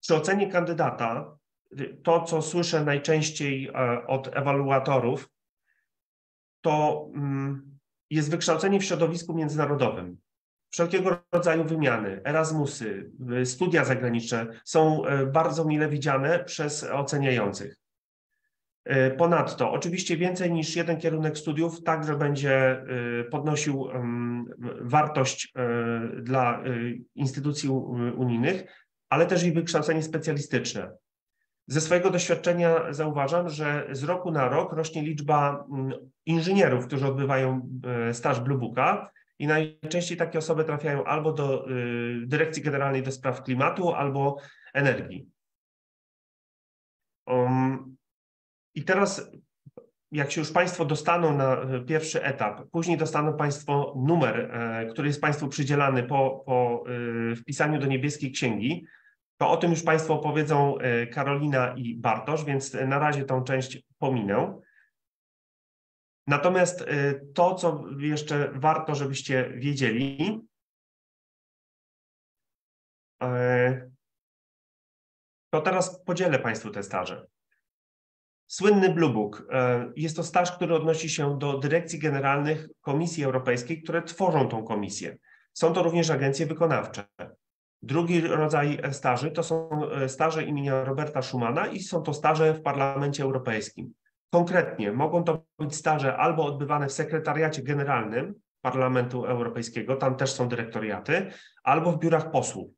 przy ocenie kandydata to, co słyszę najczęściej e, od ewaluatorów, to mm, jest wykształcenie w środowisku międzynarodowym. Wszelkiego rodzaju wymiany, Erasmusy, studia zagraniczne są e, bardzo mile widziane przez oceniających. E, ponadto, oczywiście więcej niż jeden kierunek studiów także będzie podnosił wartość dla instytucji unijnych, ale też i wykształcenie specjalistyczne. Ze swojego doświadczenia zauważam, że z roku na rok rośnie liczba mm, inżynierów, którzy odbywają e, staż Blue Booka i najczęściej takie osoby trafiają albo do y, Dyrekcji Generalnej do Spraw Klimatu, albo Energii. Um, I teraz, jak się już Państwo dostaną na e, pierwszy etap, później dostaną Państwo numer, e, który jest Państwu przydzielany po, po wpisaniu do niebieskiej księgi, to o tym już Państwu opowiedzą e, Karolina i Bartosz, więc na razie tą część pominę. Natomiast e, to, co jeszcze warto, żebyście wiedzieli, e, to teraz podzielę Państwu te staże. Słynny Blue Book. Jest to staż, który odnosi się do dyrekcji generalnych Komisji Europejskiej, które tworzą tą komisję. Są to również agencje wykonawcze. Drugi rodzaj staży to są e, staże imienia Roberta Schumana i są to staże w Parlamencie Europejskim. Konkretnie mogą to być staże albo odbywane w sekretariacie generalnym Parlamentu Europejskiego, tam też są dyrektoriaty, albo w biurach posłów.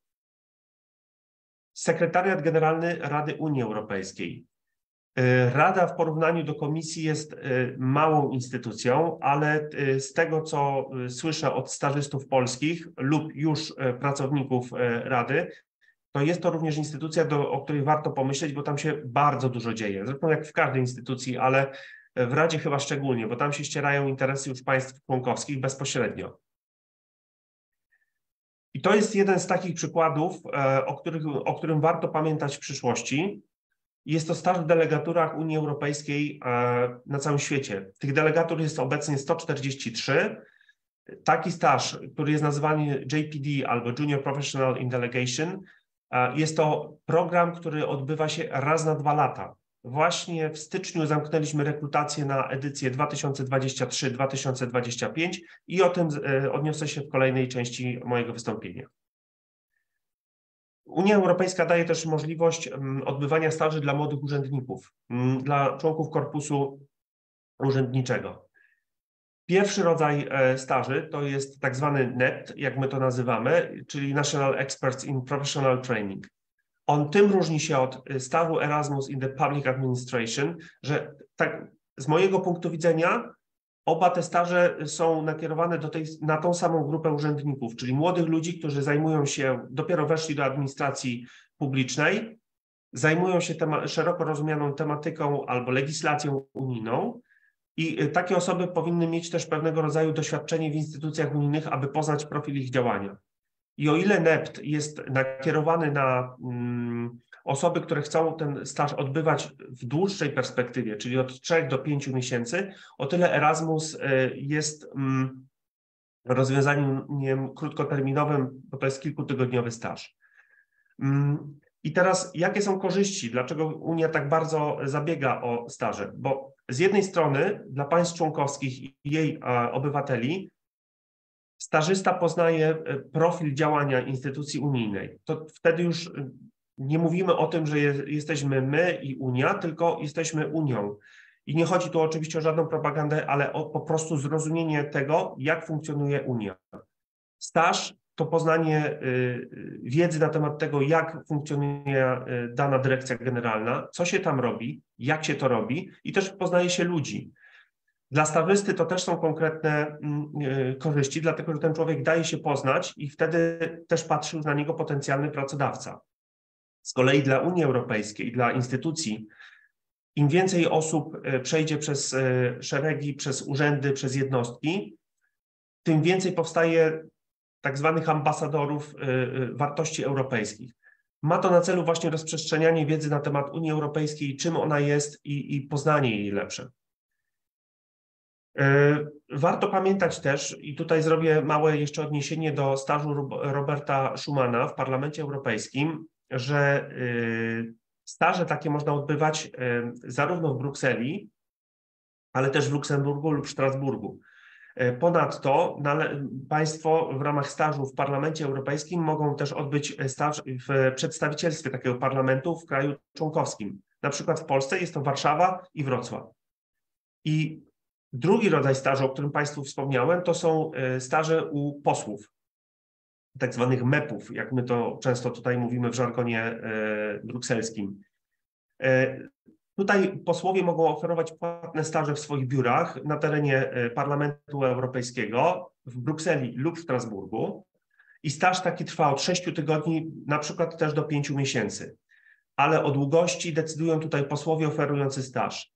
Sekretariat Generalny Rady Unii Europejskiej. E, Rada w porównaniu do komisji jest e, małą instytucją, ale e, z tego, co słyszę od stażystów polskich lub już pracowników Rady, to jest to również instytucja, do, o której warto pomyśleć, bo tam się bardzo dużo dzieje. Zresztą jak w każdej instytucji, ale w Radzie chyba szczególnie, bo tam się ścierają interesy już państw członkowskich bezpośrednio. I to jest jeden z takich przykładów, o, których, o którym warto pamiętać w przyszłości, Jest to staż w delegaturach Unii Europejskiej na całym świecie. Tych delegatur jest obecnie 143. Taki staż, który jest nazywany JPD albo Junior Professional in Delegation, jest to program, który odbywa się raz na dwa lata. Właśnie w styczniu zamknęliśmy rekrutację na edycję 2023-2025 i o tym e, odniosę się w kolejnej części mojego wystąpienia. Unia Europejska daje też możliwość mm, odbywania staży dla młodych urzędników, mm, dla członków korpusu urzędniczego. Pierwszy rodzaj e, staży to jest tak zwany NET, jak my to nazywamy, czyli National Experts in Professional Training. On tym różni się od e, stażu Erasmus in the Public Administration, że tak z mojego punktu widzenia oba te staże są nakierowane do tej, na tą samą grupę urzędników, czyli młodych ludzi, którzy zajmują się, dopiero weszli do administracji publicznej, zajmują się tema, szeroko rozumianą tematyką albo legislacją unijną, i y, takie osoby powinny mieć też pewnego rodzaju doświadczenie w instytucjach unijnych, aby poznać profil ich działania. I o ile NEPT jest nakierowany na mm, osoby, które chcą ten staż odbywać w dłuższej perspektywie, czyli od 3 do 5 miesięcy, o tyle Erasmus y, jest mm, rozwiązaniem krótkoterminowym, bo to jest kilkutygodniowy staż. Mm, I teraz, jakie są korzyści? Dlaczego Unia tak bardzo zabiega o staże? Bo z jednej strony dla państw członkowskich i jej obywateli stażysta poznaje e, profil działania instytucji unijnej. To wtedy już e, nie mówimy o tym, że jesteśmy my i Unia, tylko jesteśmy Unią. I nie chodzi tu oczywiście o żadną propagandę, ale o po prostu zrozumienie tego, jak funkcjonuje Unia. Staż to poznanie y, y, wiedzy na temat tego, jak funkcjonuje y, dana dyrekcja generalna, co się tam robi, jak się to robi i też poznaje się ludzi. Dla stażysty to też są konkretne mm, korzyści, dlatego że ten człowiek daje się poznać i wtedy też patrzy na niego potencjalny pracodawca. Z kolei dla Unii Europejskiej, dla instytucji, im więcej osób przejdzie przez szeregi, przez urzędy, przez jednostki, tym więcej powstaje tak zwanych ambasadorów y, wartości europejskich. Ma to na celu właśnie rozprzestrzenianie wiedzy na temat Unii Europejskiej, czym ona jest i, i poznanie jej lepsze. Warto pamiętać też, i tutaj zrobię małe jeszcze odniesienie do stażu Roberta Schumana w Parlamencie Europejskim, że staże takie można odbywać zarówno w Brukseli, ale też w Luksemburgu lub Strasburgu. E, ponadto Państwo w ramach stażu w Parlamencie Europejskim mogą też odbyć staż w przedstawicielstwie takiego parlamentu w kraju członkowskim. Na przykład w Polsce jest to Warszawa i Wrocław. I drugi rodzaj stażu, o którym Państwu wspomniałem, to są staże u posłów, tak zwanych MEP-ów, jak my to często tutaj mówimy w żargonie e, brukselskim. Tutaj posłowie mogą oferować płatne staże w swoich biurach na terenie e, Parlamentu Europejskiego w Brukseli lub w Strasburgu. I staż taki trwa od 6 tygodni, na przykład też do 5 miesięcy. Ale o długości decydują tutaj posłowie oferujący staż.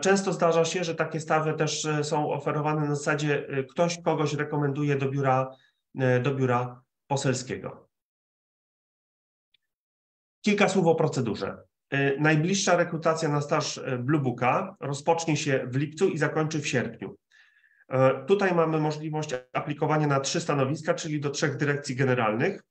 Często zdarza się, że takie staże też e, są oferowane na zasadzie e, ktoś kogoś rekomenduje do biura, do biura poselskiego. Kilka słów o procedurze. E, najbliższa rekrutacja na staż e, Blue Booka rozpocznie się w lipcu i zakończy w sierpniu. E, tutaj mamy możliwość aplikowania na trzy stanowiska, czyli do trzech dyrekcji generalnych.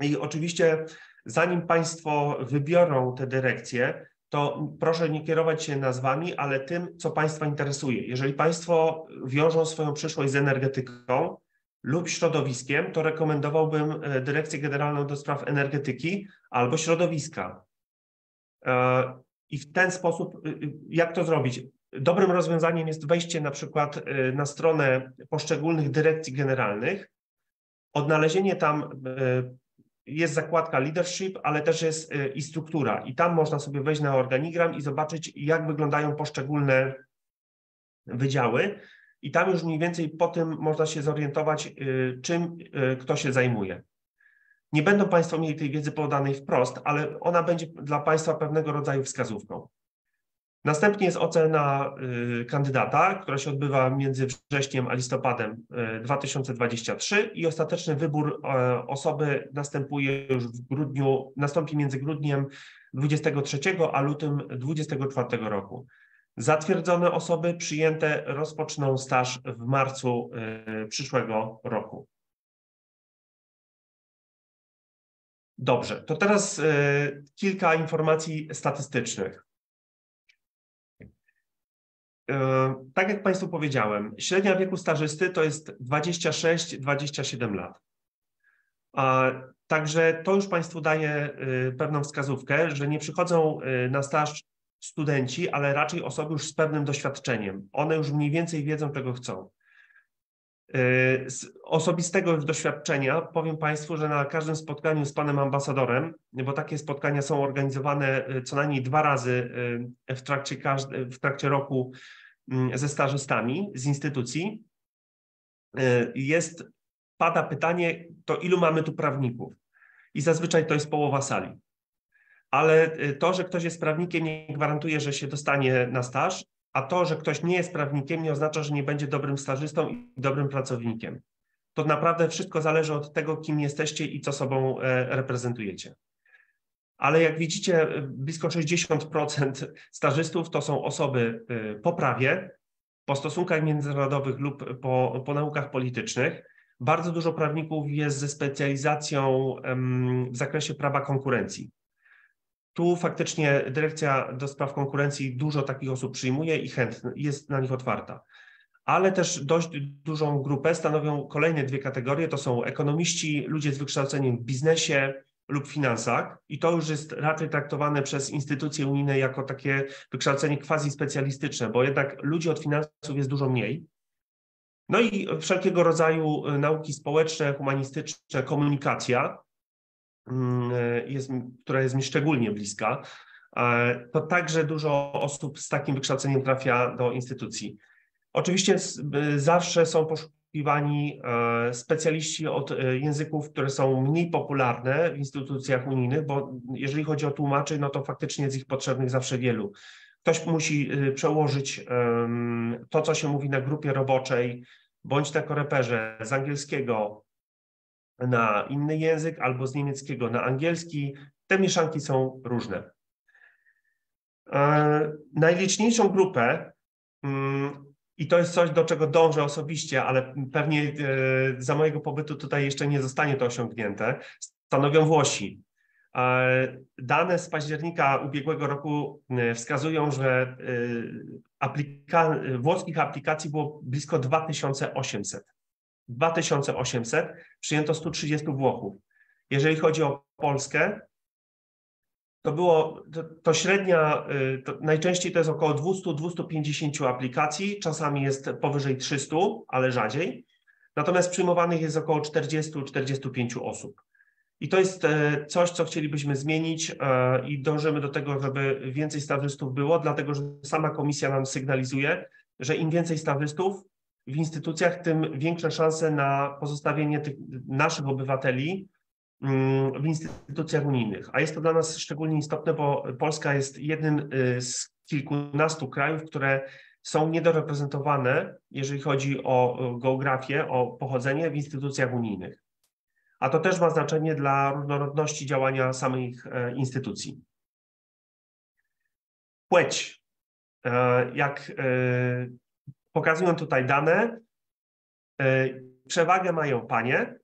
I oczywiście, zanim Państwo wybiorą te dyrekcje, to proszę nie kierować się nazwami, ale tym, co Państwa interesuje. Jeżeli Państwo wiążą swoją przyszłość z energetyką lub środowiskiem, to rekomendowałbym Dyrekcję Generalną do Spraw Energetyki albo Środowiska. E, I w ten sposób, y, y, jak to zrobić? Dobrym rozwiązaniem jest wejście na przykład y, na stronę poszczególnych dyrekcji generalnych, odnalezienie tam jest zakładka leadership, ale też jest i struktura. I tam można sobie wejść na organigram i zobaczyć, jak wyglądają poszczególne wydziały. I tam już mniej więcej po tym można się zorientować, czym kto się zajmuje. Nie będą Państwo mieli tej wiedzy podanej wprost, ale ona będzie dla Państwa pewnego rodzaju wskazówką. Następnie jest ocena y, kandydata, która się odbywa między wrześniem a listopadem 2023 i ostateczny wybór osoby następuje już w grudniu, nastąpi między grudniem 23 a lutym 2024 roku. Zatwierdzone osoby przyjęte rozpoczną staż w marcu przyszłego roku. Dobrze, to teraz y, kilka informacji statystycznych. Y, tak jak Państwu powiedziałem, średnia wieku stażysty to jest 26-27 lat. Także to już Państwu daje y, pewną wskazówkę, że nie przychodzą na staż studenci, ale raczej osoby już z pewnym doświadczeniem. One już mniej więcej wiedzą, czego chcą. Y, z osobistego doświadczenia powiem Państwu, że na każdym spotkaniu z Panem Ambasadorem, bo takie spotkania są organizowane y, co najmniej dwa razy y, w trakcie, w trakcie roku mm, ze stażystami z instytucji, jest, pada pytanie, to ilu mamy tu prawników? I zazwyczaj to jest połowa sali. Ale to, że ktoś jest prawnikiem, nie gwarantuje, że się dostanie na staż, a to, że ktoś nie jest prawnikiem, nie oznacza, że nie będzie dobrym stażystą i dobrym pracownikiem. To naprawdę wszystko zależy od tego, kim jesteście i co sobą e, reprezentujecie. Ale jak widzicie, blisko 60% stażystów to są osoby e, po prawie, po stosunkach międzynarodowych lub po, po naukach politycznych. Bardzo dużo prawników jest ze specjalizacją w zakresie prawa konkurencji. Tu faktycznie Dyrekcja do Spraw Konkurencji dużo takich osób przyjmuje i chętnie jest na nich otwarta. Ale też dość dużą grupę stanowią kolejne dwie kategorie. To są ekonomiści, ludzie z wykształceniem w biznesie lub finansach i to już jest raczej traktowane przez instytucje unijne jako takie wykształcenie quasi specjalistyczne, bo jednak ludzi od finansów jest dużo mniej. No i wszelkiego rodzaju nauki społeczne, humanistyczne, komunikacja, jest, która jest mi szczególnie bliska, to także dużo osób z takim wykształceniem trafia do instytucji. Oczywiście zawsze są poszukiwani e, specjaliści od e, języków, które są mniej popularne w instytucjach unijnych, bo jeżeli chodzi o tłumaczy, no to faktycznie jest ich potrzebnych zawsze wielu. Ktoś musi e, przełożyć to, co się mówi na grupie roboczej, bądź na koreperze z angielskiego na inny język albo z niemieckiego na angielski. Te mieszanki są różne. E, najliczniejszą grupę, mm, i to jest coś, do czego dążę osobiście, ale pewnie e, za mojego pobytu tutaj jeszcze nie zostanie to osiągnięte, stanowią Włosi. E, dane z października ubiegłego roku wskazują, że aplika włoskich aplikacji było blisko 2800. 2800, przyjęto 130 Włochów. Jeżeli chodzi o Polskę, to było, to, to średnia, y, to najczęściej to jest około 200-250 aplikacji, czasami jest powyżej 300, ale rzadziej. Natomiast przyjmowanych jest około 40-45 osób. I to jest e, coś, co chcielibyśmy zmienić e, i dążymy do tego, żeby więcej stażystów było, dlatego że sama komisja nam sygnalizuje, że im więcej stażystów, w instytucjach, tym większe szanse na pozostawienie tych naszych obywateli mm, w instytucjach unijnych. A jest to dla nas szczególnie istotne, bo Polska jest jednym y, z kilkunastu krajów, które są niedoreprezentowane, jeżeli chodzi o geografię, o pochodzenie w instytucjach unijnych. A to też ma znaczenie dla różnorodności działania samych e, instytucji. Płeć. E, jak e, Pokazują tutaj dane. E, przewagę mają panie,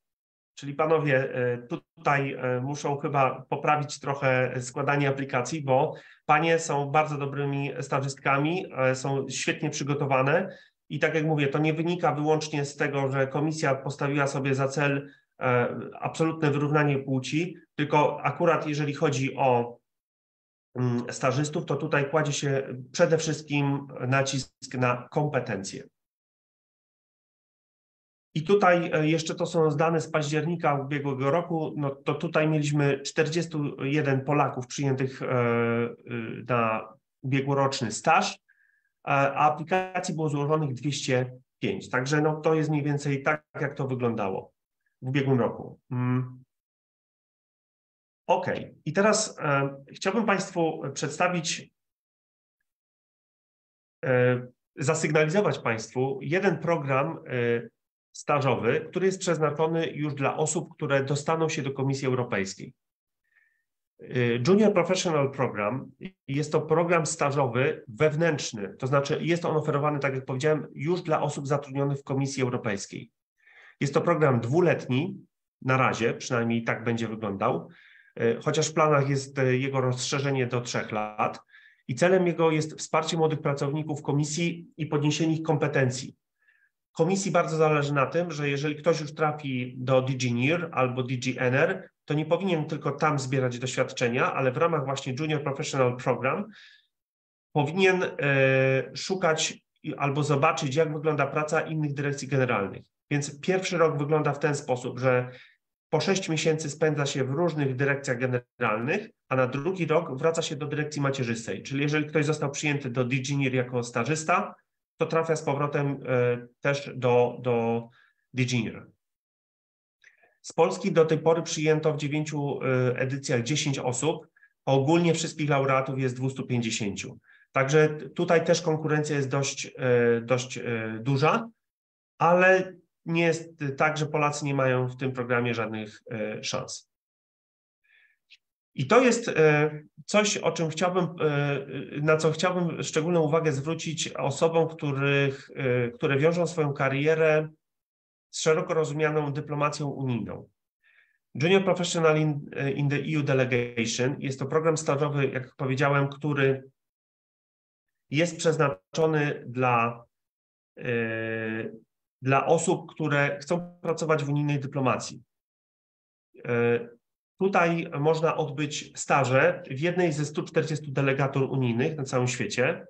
czyli panowie e, tutaj e, muszą chyba poprawić trochę składanie aplikacji, bo panie są bardzo dobrymi stażystkami, są świetnie przygotowane i tak jak mówię, to nie wynika wyłącznie z tego, że komisja postawiła sobie za cel absolutne wyrównanie płci, tylko akurat jeżeli chodzi o stażystów, to tutaj kładzie się przede wszystkim nacisk na kompetencje. I tutaj e, jeszcze to są dane z października ubiegłego roku, no to tutaj mieliśmy 41 Polaków przyjętych e, e, na ubiegłoroczny staż, a aplikacji było złożonych 205. Także no to jest mniej więcej tak, jak to wyglądało w ubiegłym roku. OK. I teraz e, chciałbym Państwu przedstawić zasygnalizować Państwu jeden program stażowy, który jest przeznaczony już dla osób, które dostaną się do Komisji Europejskiej. Junior Professional Program jest to program stażowy wewnętrzny, to znaczy jest on oferowany, tak jak powiedziałem, już dla osób zatrudnionych w Komisji Europejskiej. Jest to program dwuletni, na razie przynajmniej tak będzie wyglądał, chociaż w planach jest jego rozszerzenie do trzech lat i celem jego jest wsparcie młodych pracowników komisji i podniesienie ich kompetencji. Komisji bardzo zależy na tym, że jeżeli ktoś już trafi do DigiNear albo DigiNR, to nie powinien tylko tam zbierać doświadczenia, ale w ramach właśnie Junior Professional Program powinien e, szukać albo zobaczyć, jak wygląda praca innych dyrekcji generalnych. Więc pierwszy rok wygląda w ten sposób, że po sześć miesięcy spędza się w różnych dyrekcjach generalnych, a na drugi rok wraca się do dyrekcji macierzystej. Czyli jeżeli ktoś został przyjęty do DigiNear jako stażysta, to trafia z powrotem e, też do, do DigiNear. Z Polski do tej pory przyjęto w dziewięciu e, edycjach 10 osób, ogólnie wszystkich laureatów jest 250. Także tutaj też konkurencja jest dość, e, dość duża, ale nie jest tak, że Polacy nie mają w tym programie żadnych szans. I to jest e, coś, o czym chciałbym, e, na co chciałbym szczególną uwagę zwrócić osobom, których, e, które wiążą swoją karierę z szeroko rozumianą dyplomacją unijną. Junior Professional in, in the EU Delegation jest to program stażowy, jak powiedziałem, który jest przeznaczony dla, dla osób, które chcą pracować w unijnej dyplomacji. Tutaj można odbyć staże w jednej ze 140 delegatur unijnych na całym świecie.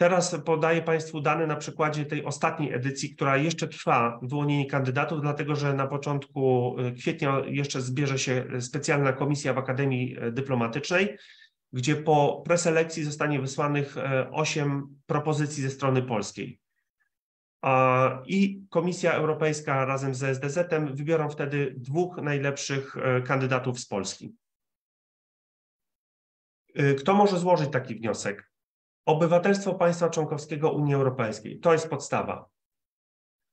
Teraz podaję Państwu dane na przykładzie tej ostatniej edycji, która jeszcze trwa wyłonienie kandydatów, dlatego że na początku y, kwietnia jeszcze zbierze się specjalna komisja w Akademii Dyplomatycznej, gdzie po preselekcji zostanie wysłanych 8 e, propozycji ze strony polskiej. I Komisja Europejska razem z SDZ-em wybiorą wtedy dwóch najlepszych e, kandydatów z Polski. E, kto może złożyć taki wniosek? Obywatelstwo państwa członkowskiego Unii Europejskiej. To jest podstawa.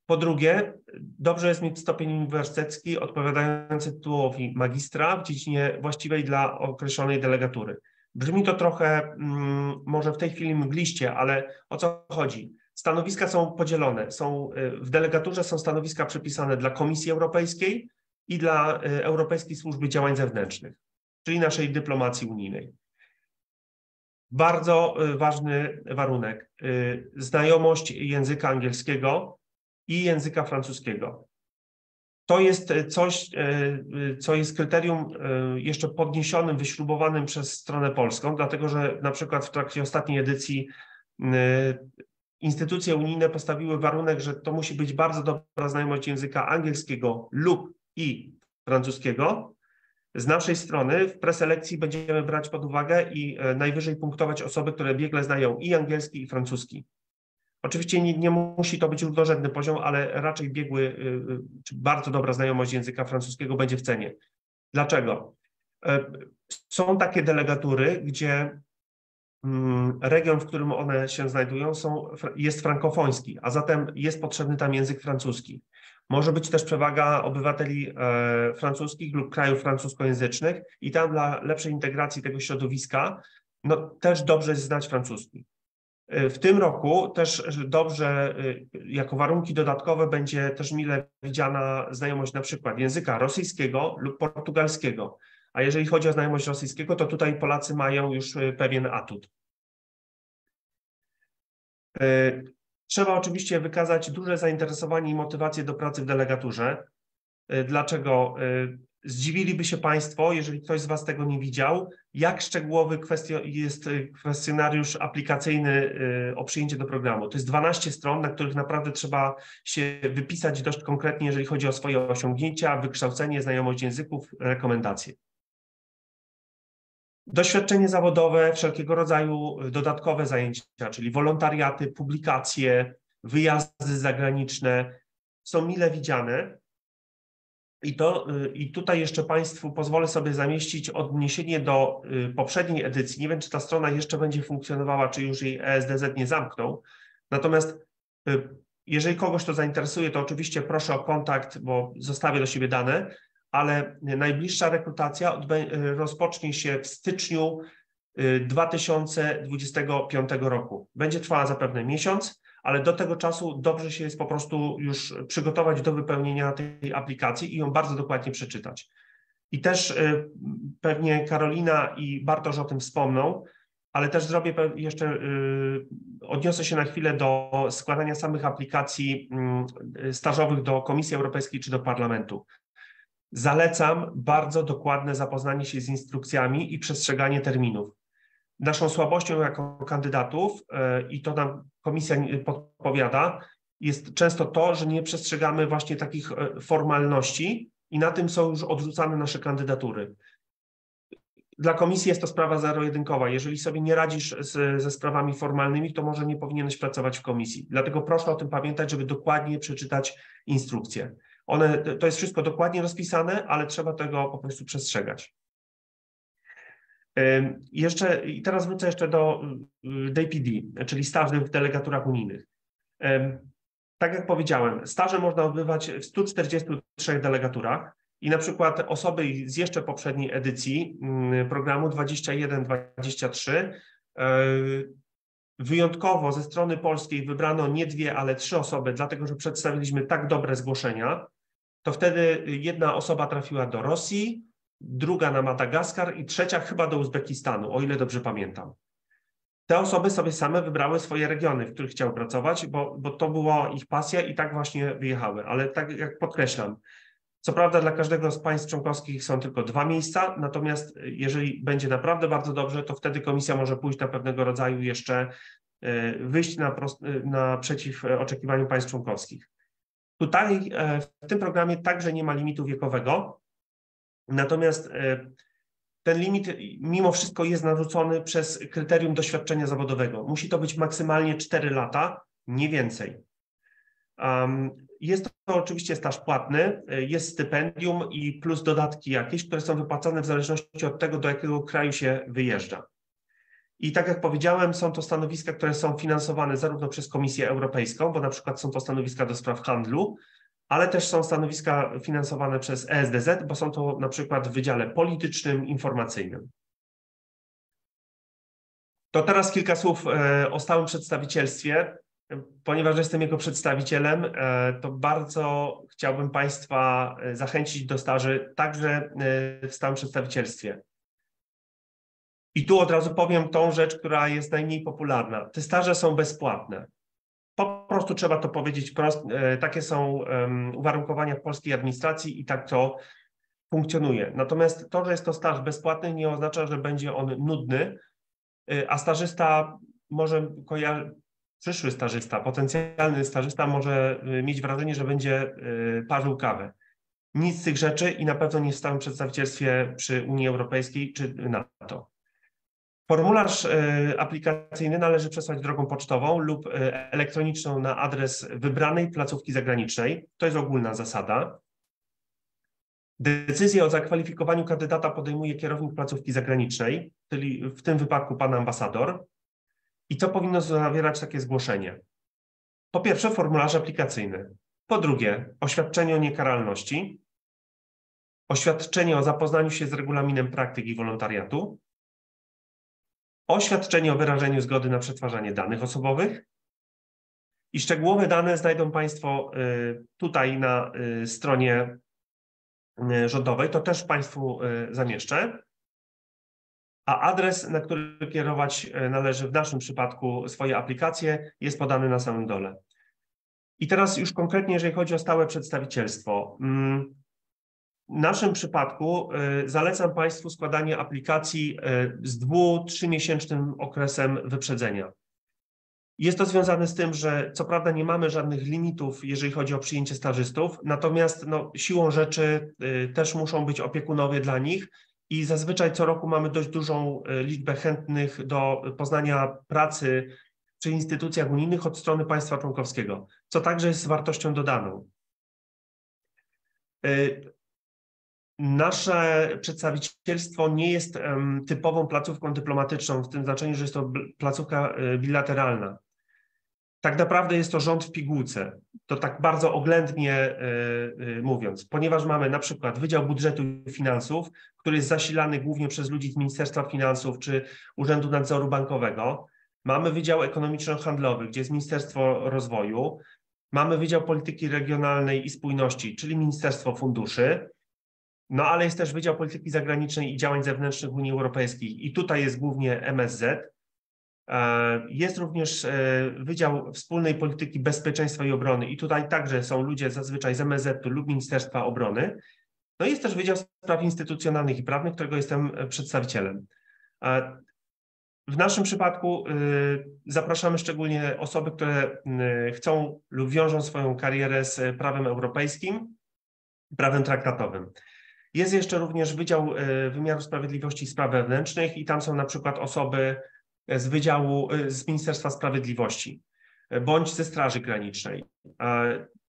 Po drugie, dobrze jest mieć stopień uniwersytecki odpowiadający tytułowi magistra w dziedzinie właściwej dla określonej delegatury. Brzmi to trochę mm, może w tej chwili mgliście, ale o co chodzi? Stanowiska są podzielone. Są, y, w delegaturze są stanowiska przypisane dla Komisji Europejskiej i dla y, Europejskiej Służby Działań Zewnętrznych, czyli naszej dyplomacji unijnej. Bardzo y, ważny warunek. Znajomość języka angielskiego i języka francuskiego. To jest coś, co jest kryterium jeszcze podniesionym, wyśrubowanym przez stronę polską, dlatego że na przykład w trakcie ostatniej edycji instytucje unijne postawiły warunek, że to musi być bardzo dobra znajomość języka angielskiego lub i francuskiego. Z naszej strony w preselekcji będziemy brać pod uwagę i e, najwyżej punktować osoby, które biegle znają i angielski, i francuski. Oczywiście nie, nie musi to być równorzędny poziom, ale raczej biegły, e, e, czy bardzo dobra znajomość języka francuskiego będzie w cenie. Dlaczego? Są takie delegatury, gdzie region, w którym one się znajdują, są, jest frankofoński, a zatem jest potrzebny tam język francuski. Może być też przewaga obywateli e, francuskich lub krajów francuskojęzycznych i tam dla lepszej integracji tego środowiska no, też dobrze jest znać francuski. E, w tym roku też dobrze, e, jako warunki dodatkowe będzie też mile widziana znajomość na przykład języka rosyjskiego lub portugalskiego. A jeżeli chodzi o znajomość rosyjskiego, to tutaj Polacy mają już e, pewien atut. E, trzeba oczywiście wykazać duże zainteresowanie i motywację do pracy w delegaturze. E, dlaczego? Zdziwiliby się Państwo, jeżeli ktoś z Was tego nie widział, jak szczegółowy jest kwestionariusz aplikacyjny o przyjęcie do programu. To jest 12 stron, na których naprawdę trzeba się wypisać dość konkretnie, jeżeli chodzi o swoje osiągnięcia, wykształcenie, znajomość języków, rekomendacje. Doświadczenie zawodowe, wszelkiego rodzaju dodatkowe zajęcia, czyli wolontariaty, publikacje, wyjazdy zagraniczne są mile widziane. I, to, I tutaj jeszcze Państwu pozwolę sobie zamieścić odniesienie do poprzedniej edycji. Nie wiem, czy ta strona jeszcze będzie funkcjonowała, czy już jej ESDZ nie zamknął. Natomiast jeżeli kogoś to zainteresuje, to oczywiście proszę o kontakt, bo zostawię do siebie dane, ale najbliższa rekrutacja rozpocznie się w styczniu 2025 roku. Będzie trwała zapewne miesiąc, ale do tego czasu dobrze się jest po prostu już przygotować do wypełnienia tej aplikacji i ją bardzo dokładnie przeczytać. I też y, pewnie Karolina i Bartosz o tym wspomną, ale też zrobię jeszcze, y, odniosę się na chwilę do składania samych aplikacji mm, stażowych do Komisji Europejskiej czy do Parlamentu. Zalecam bardzo dokładne zapoznanie się z instrukcjami i przestrzeganie terminów. Naszą słabością jako kandydatów, y, i to nam komisja podpowiada, jest często to, że nie przestrzegamy właśnie takich y, formalności i na tym są już odrzucane nasze kandydatury dla komisji jest to sprawa zero-jedynkowa. Jeżeli sobie nie radzisz z, ze sprawami formalnymi, to może nie powinieneś pracować w komisji. Dlatego proszę o tym pamiętać, żeby dokładnie przeczytać instrukcje. One, to jest wszystko dokładnie rozpisane, ale trzeba tego po prostu przestrzegać. Jeszcze, I teraz wrócę jeszcze do y, DPD, czyli staży w delegaturach unijnych. Tak jak powiedziałem, staże można odbywać w 143 delegaturach. I na przykład osoby z jeszcze poprzedniej edycji mm, programu 21-23 e, wyjątkowo ze strony polskiej wybrano nie dwie, ale trzy osoby, dlatego że przedstawiliśmy tak dobre zgłoszenia, to wtedy jedna osoba trafiła do Rosji, druga na Madagaskar i trzecia chyba do Uzbekistanu, o ile dobrze pamiętam. Te osoby sobie same wybrały swoje regiony, w których chciały pracować, bo, bo to była ich pasja i tak właśnie wyjechały. Ale tak jak podkreślam, co prawda dla każdego z państw członkowskich są tylko dwa miejsca, natomiast jeżeli będzie naprawdę bardzo dobrze, to wtedy komisja może pójść na pewnego rodzaju jeszcze e, wyjść na prost, e, naprzeciw oczekiwaniom państw członkowskich. Tutaj e, w tym programie także nie ma limitu wiekowego, natomiast ten limit mimo wszystko jest narzucony przez kryterium doświadczenia zawodowego. Musi to być maksymalnie 4 lata, nie więcej. Jest to oczywiście staż płatny, jest stypendium i plus dodatki jakieś, które są wypłacane w zależności od tego, do jakiego kraju się wyjeżdża. I tak jak powiedziałem, są to stanowiska, które są finansowane zarówno przez Komisję Europejską, bo na przykład są to stanowiska do spraw handlu, ale też są stanowiska finansowane przez ESDZ, bo są to na przykład w Wydziale Politycznym, Informacyjnym. To teraz kilka słów e, o stałym przedstawicielstwie. Ponieważ jestem jego przedstawicielem, e, to bardzo chciałbym Państwa e, zachęcić do staży także w stałym przedstawicielstwie. I tu od razu powiem tą rzecz, która jest najmniej popularna. Te staże są bezpłatne. Po prostu trzeba to powiedzieć prost. Takie są uwarunkowania w polskiej administracji i tak to funkcjonuje. Natomiast to, że jest to staż bezpłatny, nie oznacza, że będzie on nudny, a stażysta może kojarzy, przyszły stażysta, potencjalny stażysta może y, mieć wrażenie, że będzie parzył kawę. Nic z tych rzeczy i na pewno nie w stałym przedstawicielstwie przy Unii Europejskiej czy NATO. Formularz y, aplikacyjny należy przesłać drogą pocztową lub elektroniczną na adres wybranej placówki zagranicznej. To jest ogólna zasada. Decyzję o zakwalifikowaniu kandydata podejmuje kierownik placówki zagranicznej, czyli w tym wypadku pan ambasador. I co powinno zawierać takie zgłoszenie? Po pierwsze, formularz aplikacyjny. Po drugie, oświadczenie o niekaralności, oświadczenie o zapoznaniu się z regulaminem praktyk i wolontariatu, oświadczenie o wyrażeniu zgody na przetwarzanie danych osobowych i szczegółowe dane znajdą Państwo y, tutaj na y, stronie y, rządowej. To też Państwu zamieszczę a adres, na który kierować należy w naszym przypadku swoje aplikacje, jest podany na samym dole. I teraz już konkretnie, jeżeli chodzi o stałe przedstawicielstwo. W naszym przypadku e, zalecam Państwu składanie aplikacji e, z dwu, trzymiesięcznym okresem wyprzedzenia. Jest to związane z tym, że co prawda nie mamy żadnych limitów, jeżeli chodzi o przyjęcie stażystów, natomiast no, siłą rzeczy też muszą być opiekunowie dla nich i zazwyczaj co roku mamy dość dużą liczbę chętnych do poznania pracy przy instytucjach unijnych od strony państwa członkowskiego, co także jest wartością dodaną. E, Nasze przedstawicielstwo nie jest typową placówką dyplomatyczną, w tym znaczeniu, że jest to placówka bilateralna. Tak naprawdę jest to rząd w pigułce, to tak bardzo oględnie mówiąc, ponieważ mamy na przykład Wydział Budżetu i Finansów, który jest zasilany głównie przez ludzi z Ministerstwa Finansów czy Urzędu Nadzoru Bankowego. Mamy Wydział Ekonomiczno-Handlowy, gdzie jest Ministerstwo Rozwoju. Mamy Wydział Polityki Regionalnej i Spójności, czyli Ministerstwo Funduszy. No ale jest też Wydział Polityki Zagranicznej i Działań Zewnętrznych Unii Europejskiej i tutaj jest głównie MSZ. E, jest również e, Wydział Wspólnej Polityki Bezpieczeństwa i Obrony i tutaj także są ludzie zazwyczaj z MSZ lub Ministerstwa Obrony. No jest też Wydział Spraw Instytucjonalnych i Prawnych, którego jestem e, przedstawicielem. W naszym przypadku zapraszamy szczególnie osoby, które chcą lub wiążą swoją karierę z prawem europejskim, prawem traktatowym. Jest jeszcze również Wydział Wymiaru Sprawiedliwości i Spraw Wewnętrznych i tam są na przykład osoby z Wydziału, z Ministerstwa Sprawiedliwości bądź ze Straży Granicznej.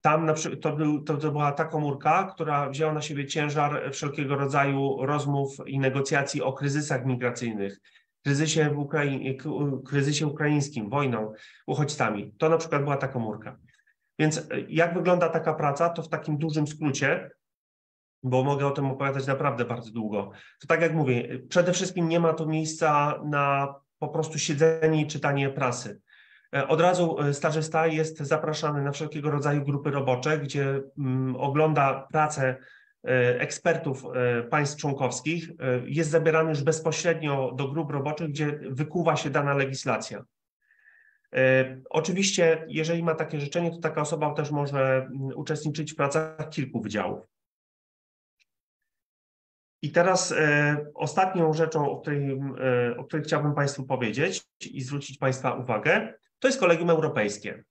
Tam na przykład, to, był, to, to była ta komórka, która wzięła na siebie ciężar wszelkiego rodzaju rozmów i negocjacji o kryzysach migracyjnych, kryzysie, Ukrai kryzysie ukraińskim, wojną, uchodźcami. To na przykład była ta komórka. Więc e, jak wygląda taka praca, to w takim dużym skrócie, bo mogę o tym opowiadać naprawdę bardzo długo. To tak jak mówię, przede wszystkim nie ma tu miejsca na po prostu siedzenie i czytanie prasy. E, od razu e, stażysta jest zapraszany na wszelkiego rodzaju grupy robocze, gdzie mm, ogląda pracę e, ekspertów państw członkowskich, jest zabierany już bezpośrednio do grup roboczych, gdzie wykuwa się dana legislacja. Oczywiście, jeżeli ma takie życzenie, to taka osoba też może mm, uczestniczyć w pracach kilku wydziałów. I teraz ostatnią rzeczą, o której, o której chciałbym Państwu powiedzieć i zwrócić Państwa uwagę, to jest Kolegium Europejskie.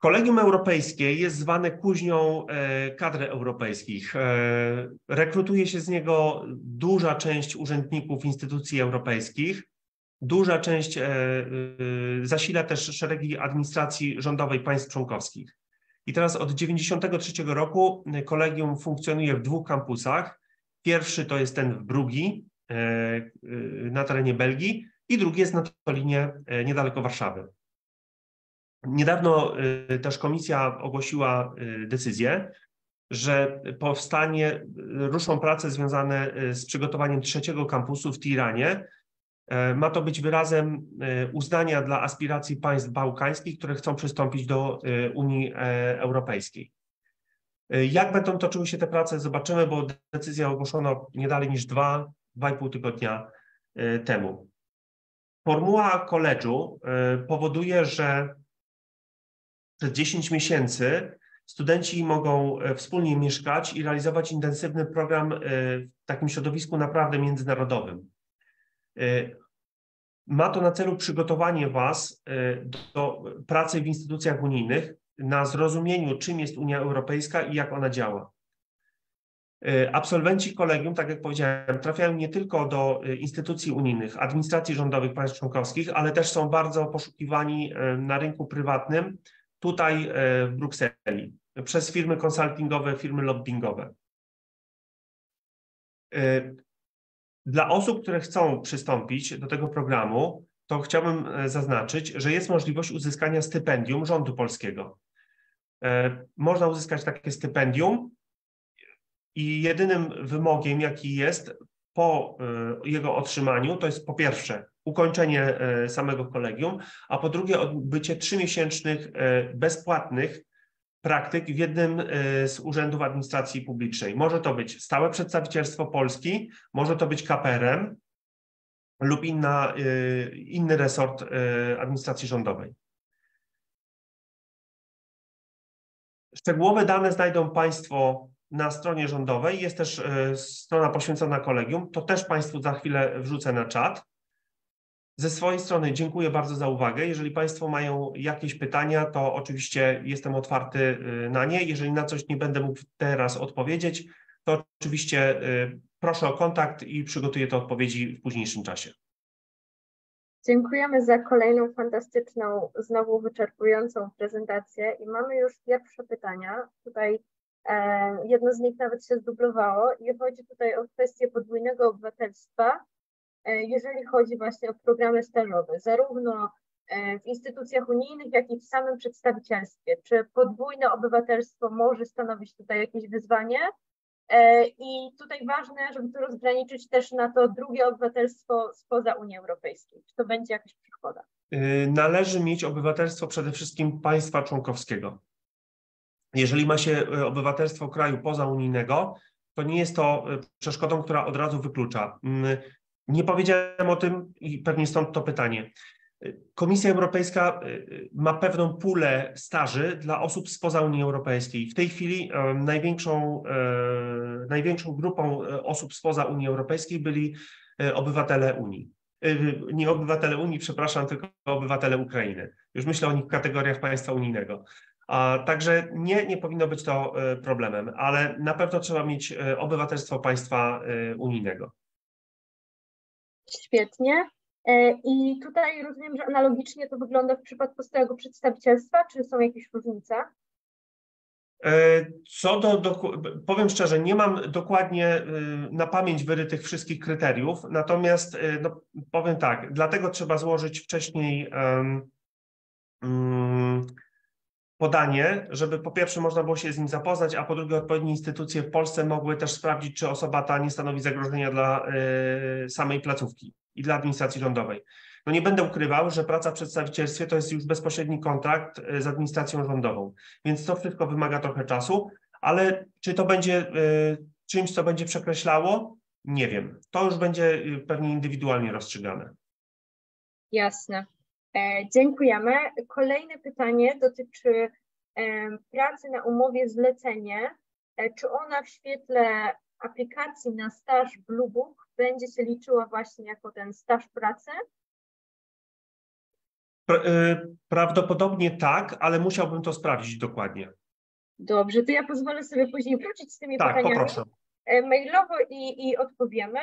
Kolegium Europejskie jest zwane kuźnią e, kadr europejskich. E, rekrutuje się z niego duża część urzędników instytucji europejskich. Duża część e, zasila też szeregi administracji rządowej państw członkowskich. I teraz od 1993 roku kolegium funkcjonuje w dwóch kampusach. Pierwszy to jest ten w Brugi na terenie Belgii, i drugi jest na Tolinie e, niedaleko Warszawy. Niedawno e, też komisja ogłosiła e, decyzję, że powstanie, ruszą prace związane z przygotowaniem trzeciego kampusu w Tiranie. Ma to być wyrazem uznania dla aspiracji państw bałkańskich, które chcą przystąpić do Unii Europejskiej. Jak będą toczyły się te prace, zobaczymy, bo decyzja ogłoszono nie dalej niż dwa, dwa i pół tygodnia temu. Formuła koledżu powoduje, że przez 10 miesięcy studenci mogą wspólnie mieszkać i realizować intensywny program w takim środowisku naprawdę międzynarodowym. Ma to na celu przygotowanie Was do pracy w instytucjach unijnych, na zrozumieniu, czym jest Unia Europejska i jak ona działa. E, absolwenci kolegium, tak jak powiedziałem, trafiają nie tylko do e, instytucji unijnych, administracji rządowych państw członkowskich, ale też są bardzo poszukiwani e, na rynku prywatnym, tutaj w Brukseli, przez firmy konsultingowe, firmy lobbyingowe. Dla osób, które chcą przystąpić do tego programu, to chciałbym zaznaczyć, że jest możliwość uzyskania stypendium rządu polskiego. Można uzyskać takie stypendium i jedynym wymogiem, jaki jest po e, jego otrzymaniu, to jest po pierwsze ukończenie e, samego kolegium, a po drugie odbycie trzymiesięcznych e, bezpłatnych praktyk w jednym z urzędów administracji publicznej. Może to być stałe przedstawicielstwo Polski, może to być KPRM lub inna, inny resort administracji rządowej. Szczegółowe dane znajdą Państwo na stronie rządowej. Jest też strona poświęcona kolegium. To też Państwu za chwilę wrzucę na czat. Ze swojej strony dziękuję bardzo za uwagę. Jeżeli Państwo mają jakieś pytania, to oczywiście jestem otwarty e, na nie. Jeżeli na coś nie będę mógł teraz odpowiedzieć, to oczywiście e, proszę o kontakt i przygotuję te odpowiedzi w późniejszym czasie. Dziękujemy za kolejną fantastyczną, znowu wyczerpującą prezentację i mamy już pierwsze pytania. Tutaj Jedno z nich nawet się zdublowało i chodzi tutaj o kwestię podwójnego obywatelstwa, jeżeli chodzi właśnie o programy stażowe, zarówno w instytucjach unijnych, jak i w samym przedstawicielstwie. Czy podwójne obywatelstwo może stanowić tutaj jakieś wyzwanie? E, I tutaj ważne, żeby to rozgraniczyć też na to drugie obywatelstwo spoza Unii Europejskiej. Czy to będzie jakaś przeszkoda? Należy mieć obywatelstwo przede wszystkim państwa członkowskiego. Jeżeli ma się obywatelstwo kraju pozaunijnego, to nie jest to przeszkodą, która od razu wyklucza. Nie powiedziałem o tym i pewnie stąd to pytanie. Komisja Europejska y, ma pewną pulę staży dla osób spoza Unii Europejskiej. W tej chwili e, największą, największą grupą osób spoza Unii Europejskiej byli obywatele Unii. Nie obywatele Unii, przepraszam, tylko obywatele Ukrainy. Już myślę o nich w kategoriach państwa unijnego. A, także nie, nie powinno być to problemem, ale na pewno trzeba mieć obywatelstwo państwa unijnego. Świetnie. E, I tutaj rozumiem, że analogicznie to wygląda w przypadku stałego przedstawicielstwa, czy są jakieś różnice? E, co do, do, powiem szczerze, nie mam dokładnie y, na pamięć wyrytych wszystkich kryteriów, natomiast y, no, powiem tak, dlatego trzeba złożyć wcześniej um, podanie, żeby po pierwsze można było się z nim zapoznać, a po drugie odpowiednie instytucje w Polsce mogły też sprawdzić, czy osoba ta nie stanowi zagrożenia dla y, samej placówki i dla administracji rządowej. No nie będę ukrywał, że praca w przedstawicielstwie to jest już bezpośredni kontrakt y, z administracją rządową, więc to wszystko wymaga trochę czasu, ale czy to będzie y, czymś, co będzie przekreślało? Nie wiem. To już będzie pewnie indywidualnie rozstrzygane. Jasne. E, dziękujemy. Kolejne pytanie dotyczy e, pracy na umowie zlecenie. E, czy ona w świetle aplikacji na staż Bluebook będzie się liczyła właśnie jako ten staż pracy? Prawdopodobnie tak, ale musiałbym to sprawdzić dokładnie. Dobrze, to ja pozwolę sobie później wrócić z tymi tak, pytaniami poproszę. mailowo i, i odpowiemy.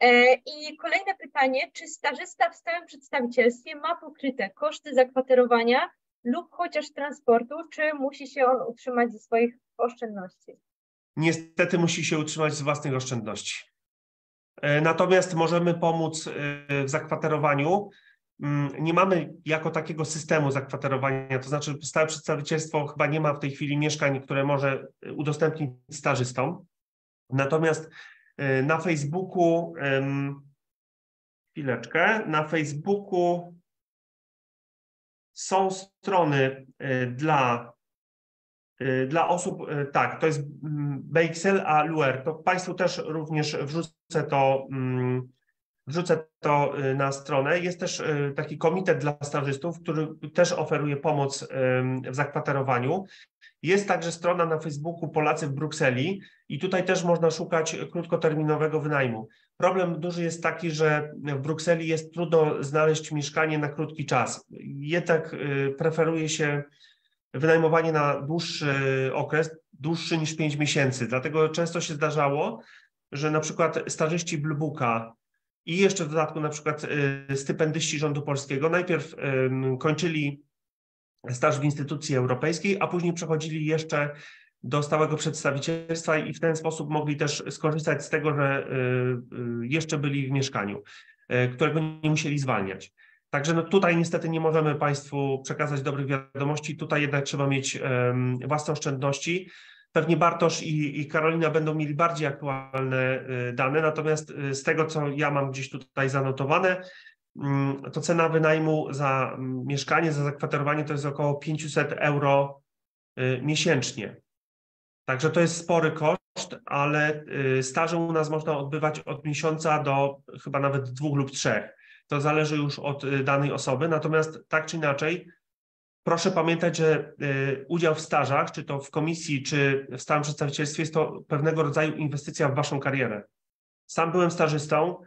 E, I kolejne pytanie, czy stażysta w stałym przedstawicielstwie ma pokryte koszty zakwaterowania lub chociaż transportu, czy musi się on utrzymać ze swoich oszczędności? Niestety musi się utrzymać z własnych oszczędności. E, natomiast możemy pomóc e, w zakwaterowaniu. Mm, nie mamy jako takiego systemu zakwaterowania, to znaczy stałe przedstawicielstwo chyba nie ma w tej chwili mieszkań, które może udostępnić stażystom. Natomiast na Facebooku, chwileczkę, na Facebooku są strony y, dla, y, dla osób, tak, to jest mm, Beixel, a Luer, to Państwu też również wrzucę to, mm, wrzucę to na stronę. Jest też taki komitet dla stażystów, który też oferuje pomoc w zakwaterowaniu. Jest także strona na Facebooku Polacy w Brukseli i tutaj też można szukać krótkoterminowego wynajmu. Problem duży jest taki, że w Brukseli jest trudno znaleźć mieszkanie na krótki czas. Jednak y, preferuje się wynajmowanie na dłuższy okres, dłuższy niż 5 miesięcy. Dlatego często się zdarzało, że na przykład stażyści Bluebooka i jeszcze w dodatku na przykład y, stypendyści rządu polskiego najpierw kończyli staż w instytucji europejskiej, a później przechodzili jeszcze do stałego przedstawicielstwa i w ten sposób mogli też skorzystać z tego, że y, y, jeszcze byli w mieszkaniu, y, którego nie musieli zwalniać. Także no tutaj niestety nie możemy Państwu przekazać dobrych wiadomości. Tutaj jednak trzeba mieć własne oszczędności. Pewnie Bartosz i, i Karolina będą mieli bardziej aktualne dane, natomiast z tego, co ja mam gdzieś tutaj zanotowane, to cena wynajmu za mm, mieszkanie, za zakwaterowanie to jest około 500 euro y, miesięcznie. Także to jest spory koszt, ale y, staże u nas można odbywać od miesiąca do chyba nawet dwóch lub trzech. To zależy już od y, danej osoby. Natomiast tak czy inaczej, proszę pamiętać, że udział w stażach, czy to w komisji, czy w stałym przedstawicielstwie, jest to pewnego rodzaju inwestycja w waszą karierę. Sam byłem stażystą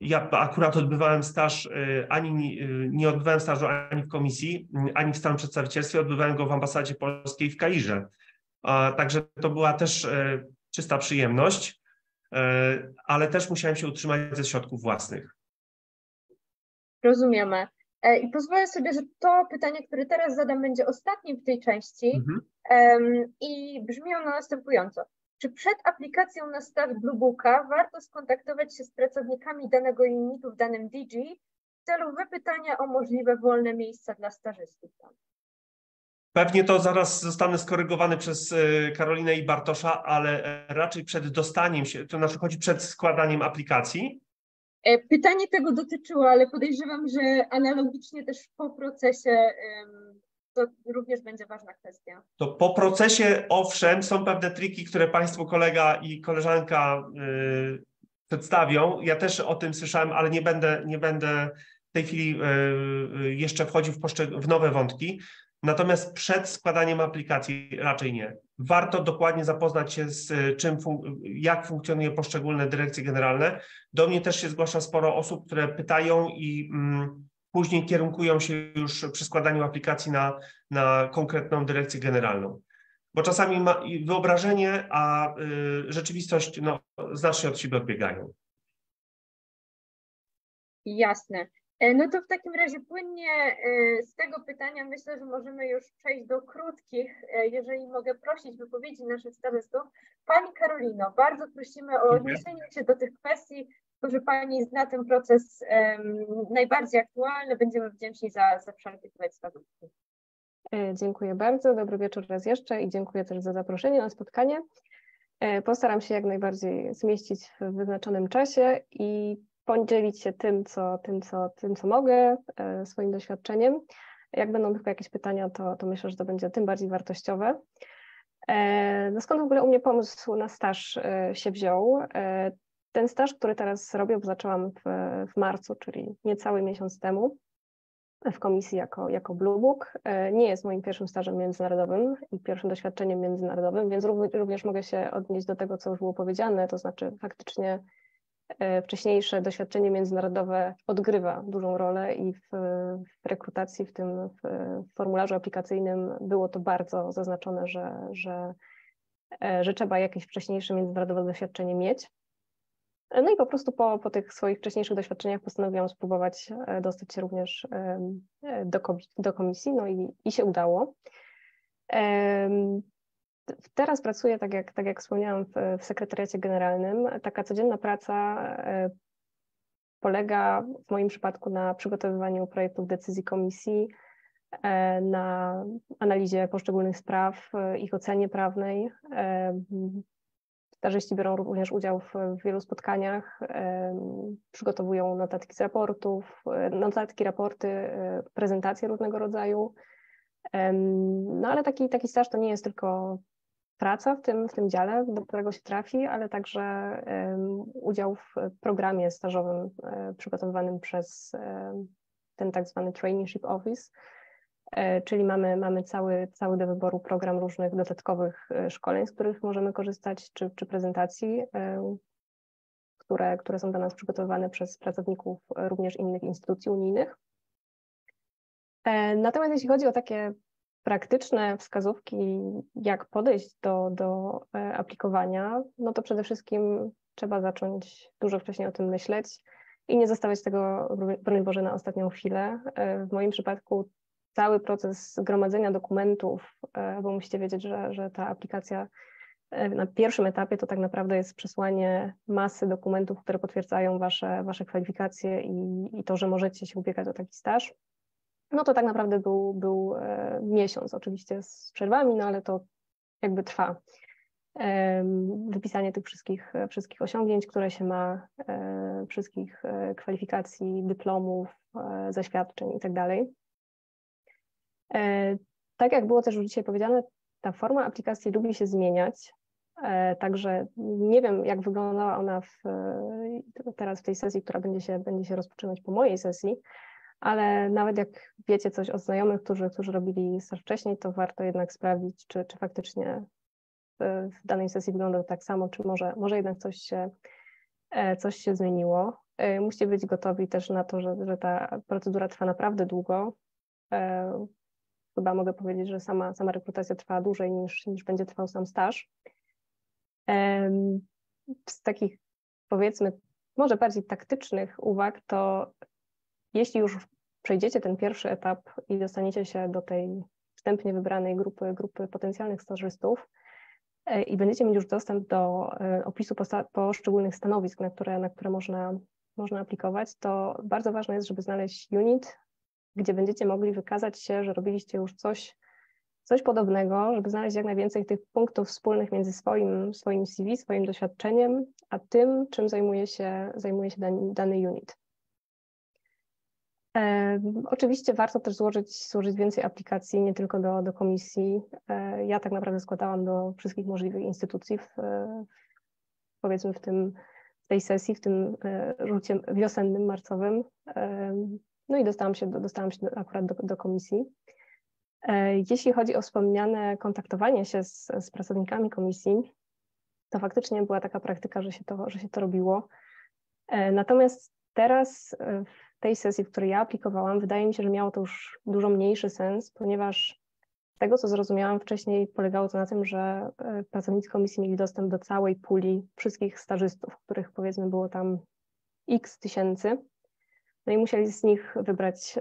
ja akurat odbywałem staż, y, ani y, nie odbywałem stażu ani w komisji, y, ani w stałym przedstawicielstwie, odbywałem go w ambasadzie polskiej w Kairze. Także to była też czysta przyjemność, ale też musiałem się utrzymać ze środków własnych. Rozumiemy. E, I pozwolę sobie, że to pytanie, które teraz zadam, będzie ostatnim w tej części mhm. i brzmi ono następująco. Czy przed aplikacją na start Bluebooka warto skontaktować się z pracownikami danego unitu w danym DG w celu wypytania o możliwe wolne miejsca dla stażystów? Pewnie to zaraz zostanę skorygowany przez e, Karolinę i Bartosza, ale e, raczej przed dostaniem się, to znaczy chodzi przed składaniem aplikacji. E, pytanie tego dotyczyło, ale podejrzewam, że analogicznie też po procesie to również będzie ważna kwestia. To po procesie, owszem, są pewne triki, które Państwu kolega i koleżanka y, przedstawią. Ja też o tym słyszałem, ale nie będę, nie będę w tej chwili y, y jeszcze wchodził w, w nowe wątki. Natomiast przed składaniem aplikacji raczej nie. Warto dokładnie zapoznać się z y, czym, fun jak funkcjonuje poszczególne dyrekcje generalne. Do mnie też się zgłasza sporo osób, które pytają i mm, później kierunkują się już przy składaniu aplikacji na, na konkretną dyrekcję generalną. Bo czasami ma wyobrażenie, a y, rzeczywistość no, znacznie od siebie odbiegają. Jasne. E, no to w takim razie płynnie e, z tego pytania myślę, że możemy już przejść do krótkich, e, jeżeli mogę prosić wypowiedzi naszych stażystów. Pani Karolino, bardzo prosimy o odniesienie się do tych kwestii, że Pani zna ten proces um, najbardziej aktualny. Będziemy wdzięczni za, za wszelkie wskazówki. Dziękuję bardzo. Dobry wieczór raz jeszcze i dziękuję też za zaproszenie na spotkanie. Postaram się jak najbardziej zmieścić w wyznaczonym czasie i podzielić się tym, co, tym, co, tym, co mogę, e, swoim doświadczeniem. Jak będą tylko jakieś pytania, to, to myślę, że to będzie tym bardziej wartościowe. E, no skąd w ogóle u mnie pomysł na staż e, się wziął? Ten staż, który teraz robię, zaczęłam w, w marcu, czyli niecały miesiąc temu w komisji jako, jako Blue Book. Nie jest moim pierwszym stażem międzynarodowym i pierwszym doświadczeniem międzynarodowym, więc również mogę się odnieść do tego, co już było powiedziane, to znaczy faktycznie E, wcześniejsze doświadczenie międzynarodowe odgrywa dużą rolę i w, w rekrutacji, w tym w, formularzu aplikacyjnym było to bardzo zaznaczone, że, że, e, że trzeba jakieś wcześniejsze międzynarodowe doświadczenie mieć. No i po prostu po, po tych swoich wcześniejszych doświadczeniach postanowiłam spróbować e, dostać się również do, do komisji, no i, i się udało. Teraz pracuję, tak jak, tak jak wspomniałam, w, w sekretariacie generalnym. Taka codzienna praca e, polega w moim przypadku na przygotowywaniu projektów decyzji komisji, e, na analizie poszczególnych spraw, e, ich ocenie prawnej. Starzyści biorą również udział w, w wielu spotkaniach, przygotowują notatki z raportów, notatki, raporty, prezentacje różnego rodzaju. No ale taki, taki staż to nie jest tylko praca w tym, w tym dziale, do którego się trafi, ale także udział w programie stażowym um, przygotowywanym przez ten tak zwany Traineeship Office, e, czyli mamy, mamy cały, cały do wyboru program różnych dodatkowych e, szkoleń, z których możemy korzystać, czy, czy prezentacji, które, które są dla nas przygotowywane przez pracowników również innych instytucji unijnych. Natomiast jeśli chodzi o takie praktyczne wskazówki, jak podejść do, do e, aplikowania, no to przede wszystkim trzeba zacząć dużo wcześniej o tym myśleć i nie zostawiać tego, broń Boże, na ostatnią chwilę. E, w moim przypadku cały proces gromadzenia dokumentów, e, bo musicie wiedzieć, że, że ta aplikacja na pierwszym etapie to tak naprawdę jest przesłanie masy dokumentów, które potwierdzają wasze, wasze kwalifikacje i, i to, że możecie się ubiegać o taki staż no to tak naprawdę był, był e, miesiąc, oczywiście z przerwami, no ale to jakby trwa. Wypisanie tych wszystkich, wszystkich osiągnięć, które się ma, e, wszystkich e, kwalifikacji, dyplomów, zaświadczeń itd. Tak, tak jak było też już dzisiaj powiedziane, ta forma aplikacji lubi się zmieniać. Także nie wiem, jak wyglądała ona w, teraz w tej sesji, która będzie się, będzie się rozpoczynać po mojej sesji, ale nawet jak wiecie coś od znajomych, którzy, którzy robili staż wcześniej, to warto jednak sprawdzić, czy, czy faktycznie w, danej sesji wygląda tak samo, czy może, może jednak coś się, e, coś się zmieniło. E, musicie być gotowi też na to, że, że ta procedura trwa naprawdę długo. Chyba mogę powiedzieć, że sama, sama rekrutacja trwa dłużej niż, niż będzie trwał sam staż. Z takich powiedzmy może bardziej taktycznych uwag, to jeśli już przejdziecie ten pierwszy etap i dostaniecie się do tej wstępnie wybranej grupy, grupy potencjalnych stażystów e, i będziecie mieć już dostęp do e, opisu poszczególnych stanowisk, na które, na które można, można aplikować, to bardzo ważne jest, żeby znaleźć unit, gdzie będziecie mogli wykazać się, że robiliście już coś, coś podobnego, żeby znaleźć jak najwięcej tych punktów wspólnych między swoim, swoim CV, swoim doświadczeniem, a tym, czym zajmuje się, zajmuje się dany, dany unit. E, oczywiście warto też złożyć, złożyć więcej aplikacji, nie tylko do, do komisji. E, ja tak naprawdę składałam do wszystkich możliwych instytucji, w, powiedzmy w, tym, w tej sesji, w tym e, rzucie wiosennym, marcowym. E, no i dostałam się, do, dostałam się akurat do, do komisji. E, jeśli chodzi o wspomniane kontaktowanie się z, z pracownikami komisji, to faktycznie była taka praktyka, że się to, że się to robiło. E, natomiast teraz e, w tej sesji, w której ja aplikowałam, wydaje mi się, że miało to już dużo mniejszy sens, ponieważ z tego, co zrozumiałam wcześniej, polegało to na tym, że pracownicy komisji mieli dostęp do całej puli wszystkich stażystów, których powiedzmy było tam x tysięcy. No i musieli z nich wybrać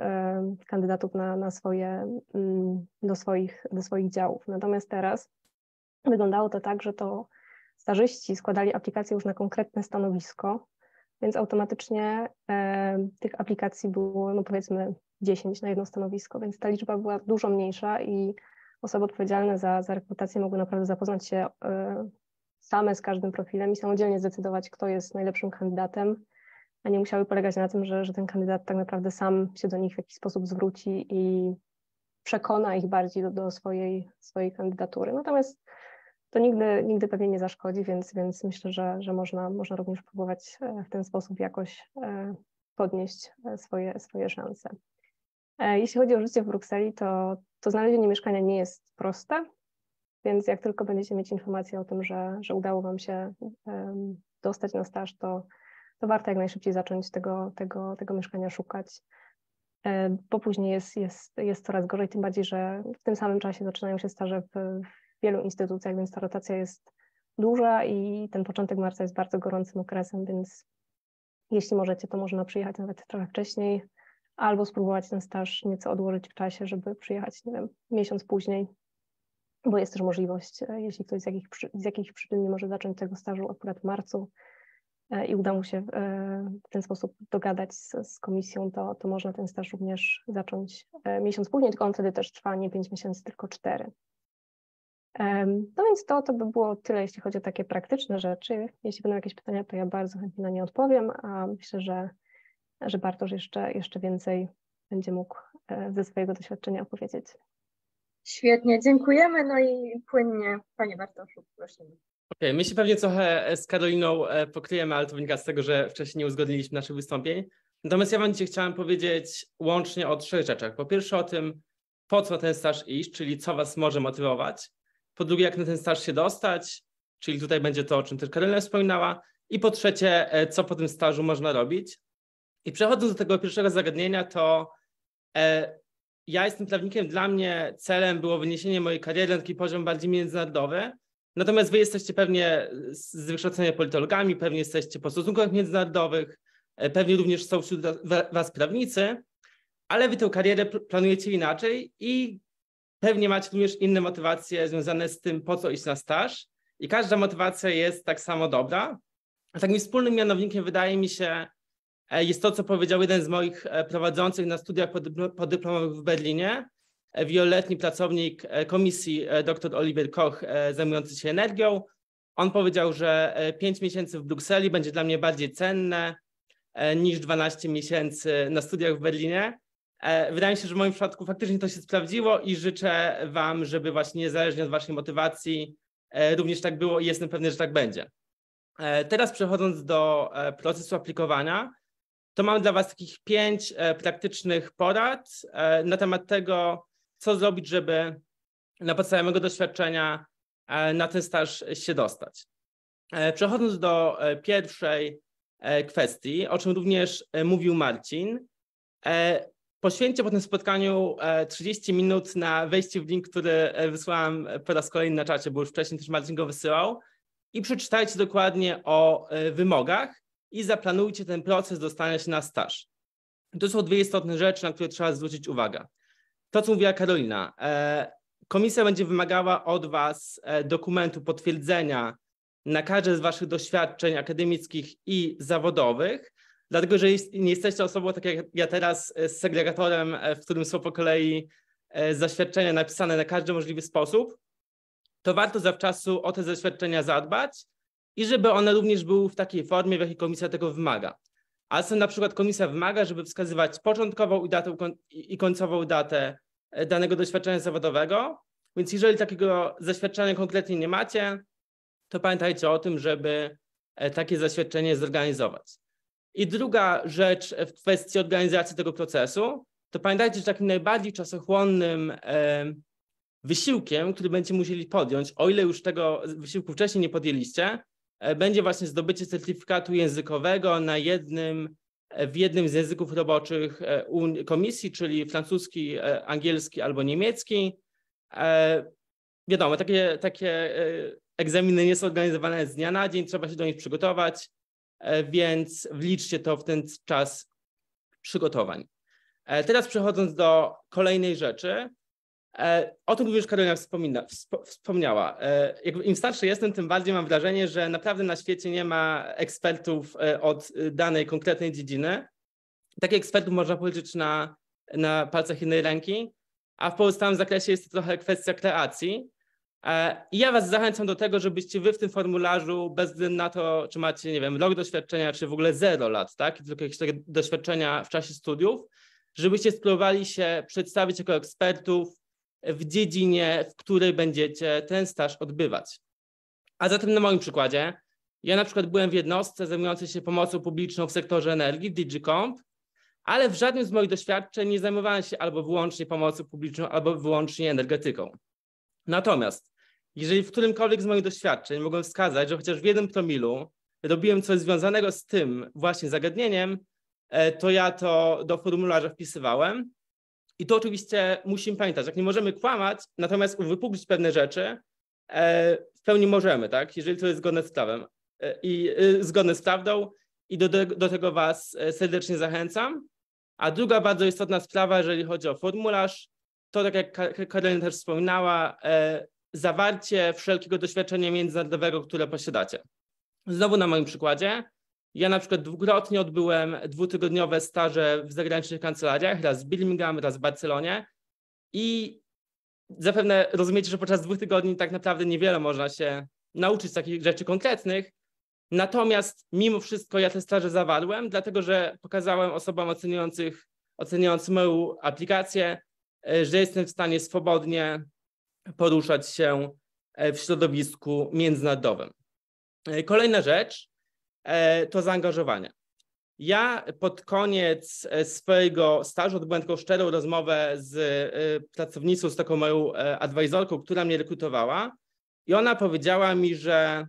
kandydatów na, na swoje, mm, do, swoich, do swoich działów. Natomiast teraz wyglądało to tak, że to starzyści składali aplikacje już na konkretne stanowisko, więc automatycznie tych aplikacji było, no powiedzmy, 10 na jedno stanowisko, więc ta liczba była dużo mniejsza i osoby odpowiedzialne za, za rekrutację mogły naprawdę zapoznać się e, same z każdym profilem i samodzielnie zdecydować, kto jest najlepszym kandydatem, a nie musiały polegać na tym, że, że ten kandydat tak naprawdę sam się do nich w jakiś sposób zwróci i przekona ich bardziej do, do swojej, swojej kandydatury. Natomiast to nigdy, nigdy pewnie nie zaszkodzi, więc, więc myślę, że, że można, można również próbować e, w ten sposób jakoś e, podnieść e, swoje, swoje szanse. Jeśli chodzi o życie w Brukseli, to, to znalezienie mieszkania nie jest proste, więc jak tylko będziecie mieć informację o tym, że, że udało Wam się dostać na staż, to to warto jak najszybciej zacząć tego, tego, tego mieszkania szukać, e, bo później jest, jest, jest coraz gorzej, tym bardziej, że w tym samym czasie zaczynają się staże w, wielu instytucjach, więc ta rotacja jest duża i ten początek marca jest bardzo gorącym okresem, więc jeśli możecie, to można przyjechać nawet trochę wcześniej, albo spróbować ten staż nieco odłożyć w czasie, żeby przyjechać, nie wiem, miesiąc później, bo jest też możliwość, e, jeśli ktoś z jakichś, z jakichś przyczyn nie może zacząć tego stażu akurat w marcu, i uda mu się e, w ten sposób dogadać z, z komisją, to, to można ten staż również zacząć e, miesiąc później, tylko on wtedy też trwa nie 5 miesięcy, tylko 4. No więc to, to by było tyle, jeśli chodzi o takie praktyczne rzeczy. Jeśli będą jakieś pytania, to ja bardzo chętnie na nie odpowiem, a myślę, że, że Bartosz jeszcze, jeszcze więcej będzie mógł ze swojego doświadczenia opowiedzieć. Świetnie, dziękujemy. No i płynnie, Panie Bartoszu, prosimy. Okej, okay, my się pewnie trochę z Karoliną e, pokryjemy, ale to wynika z tego, że wcześniej nie uzgodniliśmy naszych wystąpień. Natomiast ja Wam dzisiaj chciałem powiedzieć łącznie o trzech rzeczach. Po pierwsze o tym, po co ten staż iść, czyli co Was może motywować. Po drugie, jak na ten staż się dostać, czyli tutaj będzie to, o czym też Karolina wspominała. I po trzecie, e, co po tym stażu można robić. I przechodząc do tego pierwszego zagadnienia, to e, ja jestem prawnikiem. Dla mnie celem było wyniesienie mojej kariery na taki poziom bardziej międzynarodowy. Natomiast wy jesteście pewnie z wykształcenia politologami, pewnie jesteście po stosunkach międzynarodowych, e, pewnie również są wśród was prawnicy, ale wy tę karierę planujecie inaczej i pewnie macie również inne motywacje związane z tym, po co iść na staż. I każda motywacja jest tak samo dobra. A takim wspólnym mianownikiem wydaje mi się e, jest to, co powiedział jeden z moich e, prowadzących na studiach podyplomowych w Berlinie, wieloletni pracownik e, komisji e, dr Oliver Koch e, zajmujący się energią. On powiedział, że 5 miesięcy w Brukseli będzie dla mnie bardziej cenne niż 12 miesięcy na studiach w Berlinie. Wydaje mi się, że w moim przypadku faktycznie to się sprawdziło i życzę Wam, żeby właśnie niezależnie od Waszej motywacji również tak było i jestem pewny, że tak będzie. Teraz przechodząc do procesu aplikowania, to mam dla Was takich pięć praktycznych porad na temat tego, co zrobić, żeby na podstawie mojego doświadczenia e, na ten staż się dostać. E, przechodząc do e, pierwszej kwestii, o czym również mówił Marcin, poświęćcie po tym spotkaniu 30 minut na wejście w link, który wysłałam po raz kolejny na czacie, bo już wcześniej też Marcin go wysyłał i przeczytajcie dokładnie o wymogach i zaplanujcie ten proces dostania się na staż. To są dwie istotne rzeczy, na które trzeba zwrócić uwagę. To, co mówiła Karolina. E, komisja będzie wymagała od Was e, dokumentu potwierdzenia na każde z Waszych doświadczeń akademickich i zawodowych, dlatego że nie jesteście osobą, tak jak ja teraz, z segregatorem, w którym są po kolei zaświadczenia napisane na każdy możliwy sposób, to warto zawczasu o te zaświadczenia zadbać i żeby one również były w takiej formie, w jakiej komisja tego wymaga. A co na przykład komisja wymaga, żeby wskazywać początkową datę i końcową datę e, danego doświadczenia zawodowego. Więc jeżeli takiego zaświadczenia konkretnie nie macie, to pamiętajcie o tym, żeby e, takie zaświadczenie zorganizować. I druga rzecz w kwestii organizacji tego procesu, to pamiętajcie, że takim najbardziej czasochłonnym wysiłkiem, który będziecie musieli podjąć, o ile już tego wysiłku wcześniej nie podjęliście, e, będzie właśnie zdobycie certyfikatu językowego na jednym, e, w jednym z języków roboczych e, komisji, czyli francuski, angielski albo niemiecki. Wiadomo, takie, takie egzaminy nie są organizowane z dnia na dzień, trzeba się do nich przygotować, więc wliczcie to w ten czas przygotowań. Teraz przechodząc do kolejnej rzeczy, E, o tym również Karolina wspomina, wspomniała. E, im starszy jestem, tym bardziej mam wrażenie, że naprawdę na świecie nie ma ekspertów e, od danej konkretnej dziedziny. Takich ekspertów można policzyć na, na palcach jednej ręki, a w pozostałym zakresie jest to trochę kwestia kreacji. I ja Was zachęcam do tego, żebyście Wy w tym formularzu, bez względu na to, czy macie, nie wiem, rok doświadczenia, czy w ogóle zero lat, tak, tylko jakieś doświadczenia w czasie studiów, żebyście spróbowali się przedstawić jako ekspertów w dziedzinie, w której będziecie ten staż odbywać. A zatem na moim przykładzie, ja na przykład byłem w jednostce zajmującej się pomocą publiczną w sektorze energii, DigiComp, ale w żadnym z moich doświadczeń nie zajmowałem się albo wyłącznie pomocą publiczną, albo wyłącznie energetyką. Natomiast jeżeli w którymkolwiek z moich doświadczeń mogłem wskazać, że chociaż w jednym promilu robiłem coś związanego z tym właśnie zagadnieniem, e, to ja to do formularza wpisywałem i to oczywiście musimy pamiętać, jak nie możemy kłamać, natomiast uwypuklić pewne rzeczy e, w pełni możemy, tak? Jeżeli to jest zgodne z prawem e, i e, zgodne z prawdą i do, do tego Was serdecznie zachęcam. A druga bardzo istotna sprawa, jeżeli chodzi o formularz, to tak jak Karolina też wspominała, zawarcie wszelkiego doświadczenia międzynarodowego, które posiadacie. Znowu na moim przykładzie, ja na przykład dwukrotnie odbyłem dwutygodniowe staże w zagranicznych kancelariach, raz w Birmingham, raz w Barcelonie. I zapewne rozumiecie, że podczas dwóch tygodni tak naprawdę niewiele można się nauczyć takich rzeczy konkretnych, natomiast mimo wszystko ja te staże zawarłem, dlatego że pokazałem osobom oceniających, oceniającym moją aplikację, e, że jestem w stanie swobodnie poruszać się e, w środowisku międzynarodowym. E, kolejna rzecz, to zaangażowanie. Ja pod koniec e, swojego stażu odbyłem taką szczerą rozmowę z e, pracownicą, z taką moją adwajzorką, która mnie rekrutowała i ona powiedziała mi, że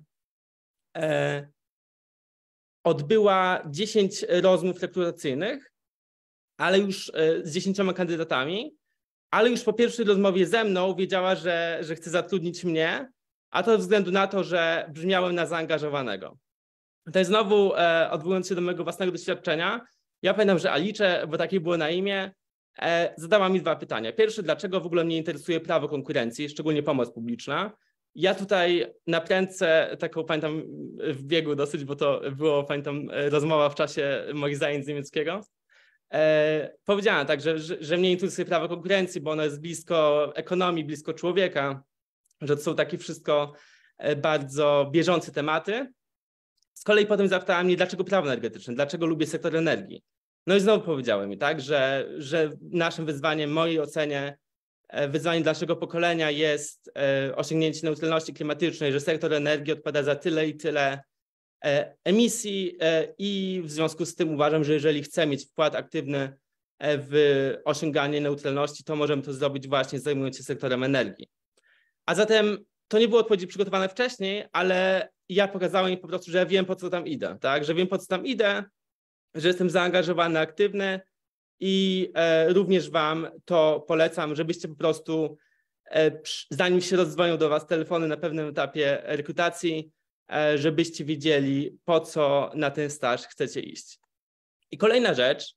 odbyła 10 rozmów rekrutacyjnych, ale już z 10 kandydatami, ale już po pierwszej rozmowie ze mną wiedziała, że, że chce zatrudnić mnie, a to ze względu na to, że brzmiałem na zaangażowanego. Tutaj znowu e, odwołując się do mojego własnego doświadczenia, ja pamiętam, że Alicze, bo takie było na imię, e, zadała mi dwa pytania. Pierwsze, dlaczego w ogóle mnie interesuje prawo konkurencji, szczególnie pomoc publiczna. Ja tutaj na prędce taką pamiętam w biegu dosyć, bo to było, pamiętam, rozmowa w czasie moich zajęć z niemieckiego. E, powiedziałem tak, że, że, że mnie interesuje prawo konkurencji, bo ono jest blisko ekonomii, blisko człowieka, że to są takie wszystko e, bardzo bieżące tematy. Z kolei potem zapytała mnie, dlaczego prawo energetyczne, dlaczego lubię sektor energii. No i znowu powiedziałem mi, tak, że, że naszym wyzwaniem, mojej ocenie, e, wyzwaniem naszego pokolenia jest e, osiągnięcie neutralności klimatycznej, że sektor energii odpada za tyle i tyle e, emisji i w związku z tym uważam, że jeżeli chcę mieć wkład aktywny w osiąganie neutralności, to możemy to zrobić właśnie zajmując się sektorem energii. A zatem to nie było odpowiedzi przygotowane wcześniej, ale ja pokazałem im po prostu, że wiem, po co tam idę, tak? Że wiem, po co tam idę, że jestem zaangażowany, aktywny i e, również Wam to polecam, żebyście po prostu, e, zanim się rozdzwonią do Was telefony na pewnym etapie rekrutacji, e, żebyście wiedzieli, po co na ten staż chcecie iść. I kolejna rzecz,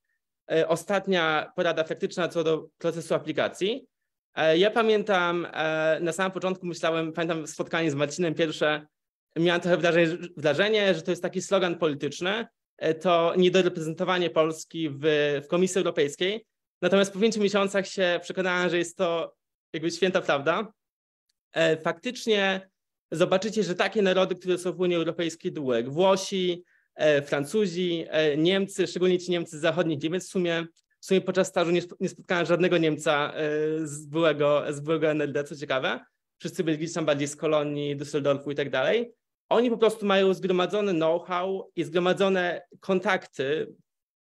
e, ostatnia porada praktyczna co do procesu aplikacji. E, ja pamiętam, na samym początku myślałem, pamiętam spotkanie z Marcinem pierwsze, miałem trochę wrażenie, że to jest taki slogan polityczny, to niedoreprezentowanie Polski w, w Komisji Europejskiej. Natomiast po pięciu miesiącach się przekonałem, że jest to jakby święta prawda. Faktycznie zobaczycie, że takie narody, które są w Unii Europejskiej, długo jak Włosi, e, Francuzi, e, Niemcy, szczególnie ci Niemcy z zachodnich Niemiec, w sumie, w sumie podczas stażu nie, nie spotkałem żadnego Niemca e, z byłego, z byłego NLD, co ciekawe. Wszyscy byli gdzieś tam bardziej z Kolonii, Düsseldorfu i tak dalej. Oni po prostu mają zgromadzony know-how i zgromadzone kontakty,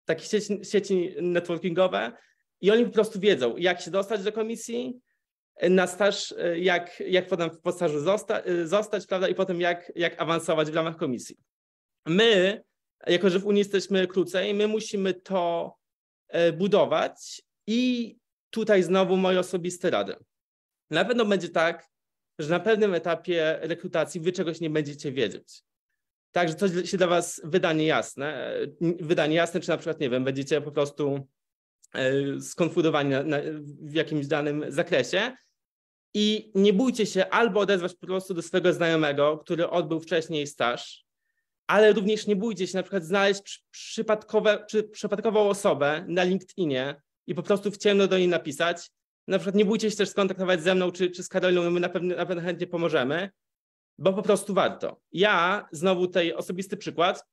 takie sieci, sieci networkingowe i oni po prostu wiedzą, jak się dostać do komisji, na staż, jak, jak potem po stażu zosta, zostać, prawda, i potem jak, jak awansować w ramach komisji. My, jako że w Unii jesteśmy krócej, my musimy to e, budować i tutaj znowu moje osobiste rady. Na pewno będzie tak, że na pewnym etapie rekrutacji wy czegoś nie będziecie wiedzieć. Także coś się dla was wyda niejasne, wyda niejasne, czy na przykład, nie wiem, będziecie po prostu skonfundowani na, na, w jakimś danym zakresie, i nie bójcie się albo odezwać po prostu do swojego znajomego, który odbył wcześniej staż, ale również nie bójcie się na przykład znaleźć przypadkowe, przy, przypadkową osobę na LinkedInie i po prostu w ciemno do niej napisać. Na przykład nie bójcie się też skontaktować ze mną czy, czy z Karoliną, my na pewno, na pewno chętnie pomożemy, bo po prostu warto. Ja, znowu tutaj osobisty przykład,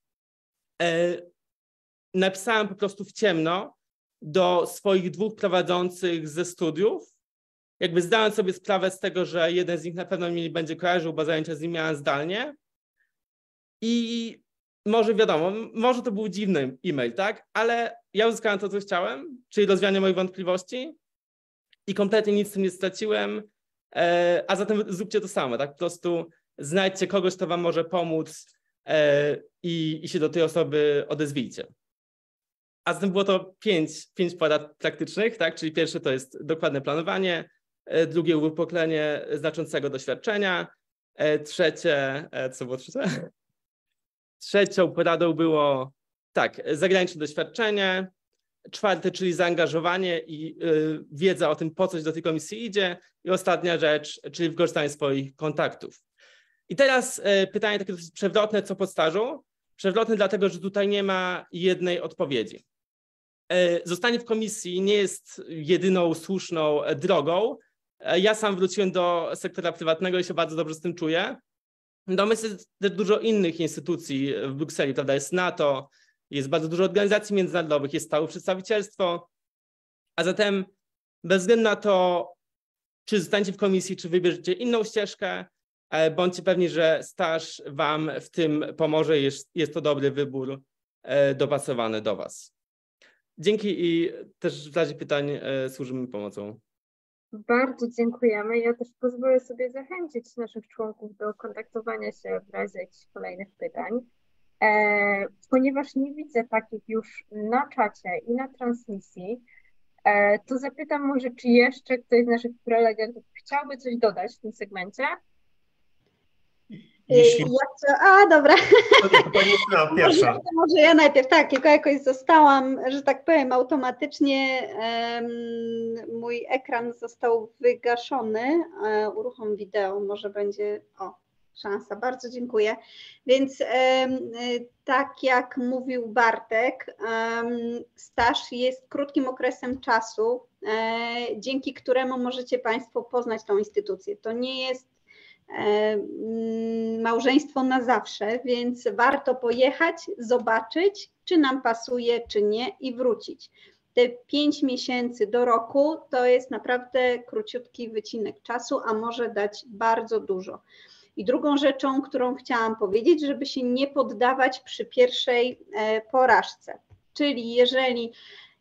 e, napisałem po prostu w ciemno do swoich dwóch prowadzących ze studiów, jakby zdałem sobie sprawę z tego, że jeden z nich na pewno mnie nie będzie kojarzył, bo zajęcia z nim miałem zdalnie. I może wiadomo, może to był dziwny e-mail, tak? Ale ja uzyskałem to, co chciałem, czyli rozwianie moich wątpliwości i kompletnie nic z tym nie straciłem. E, a zatem zróbcie to samo, tak? Po prostu znajdźcie kogoś, kto wam może pomóc e, i, i się do tej osoby odezwijcie. A zatem było to pięć, pięć porad praktycznych, tak? Czyli pierwsze to jest dokładne planowanie, E, drugie uwypuklenie znaczącego doświadczenia, trzecie, co było trzecie? Trzecią poradą było, tak, zagraniczne doświadczenie, czwarte, czyli zaangażowanie i wiedza o tym, po coś do tej komisji idzie i ostatnia rzecz, czyli wykorzystanie swoich kontaktów. I teraz pytanie takie przewrotne, co po stażu? Przewrotne dlatego, że tutaj nie ma jednej odpowiedzi. Zostanie w komisji nie jest jedyną słuszną drogą, ja sam wróciłem do sektora prywatnego i się bardzo dobrze z tym czuję. Natomiast jest też dużo innych instytucji w Brukseli, prawda? Jest NATO, jest bardzo dużo organizacji międzynarodowych, jest stałe przedstawicielstwo. A zatem bez względu na to, czy zostaniecie w komisji, czy wybierzecie inną ścieżkę, e, bądźcie pewni, że staż Wam w tym pomoże jest, jest to dobry wybór e, dopasowany do Was. Dzięki i też w razie pytań służymy pomocą. Bardzo dziękujemy. Ja też pozwolę sobie zachęcić naszych członków do kontaktowania się w razie jakichś kolejnych pytań, e, ponieważ nie widzę takich już na czacie i na transmisji, e, to zapytam może, czy jeszcze ktoś z naszych prelegentów chciałby coś dodać w tym segmencie? Jeśli... Ja, a, dobra. To, to pani pierwsza. Może, może ja najpierw, tak, tylko jakoś zostałam, że tak powiem, automatycznie um, mój ekran został wygaszony. E, uruchom wideo, może będzie, o, szansa, bardzo dziękuję. Więc um, tak jak mówił Bartek, staż jest krótkim okresem czasu, e, dzięki któremu możecie Państwo poznać tą instytucję. To nie jest E, mm, małżeństwo na zawsze, więc warto pojechać, zobaczyć, czy nam pasuje, czy nie i wrócić. Te pięć miesięcy do roku to jest naprawdę króciutki wycinek czasu, a może dać bardzo dużo. I drugą rzeczą, którą chciałam powiedzieć, żeby się nie poddawać przy pierwszej e, porażce. Czyli jeżeli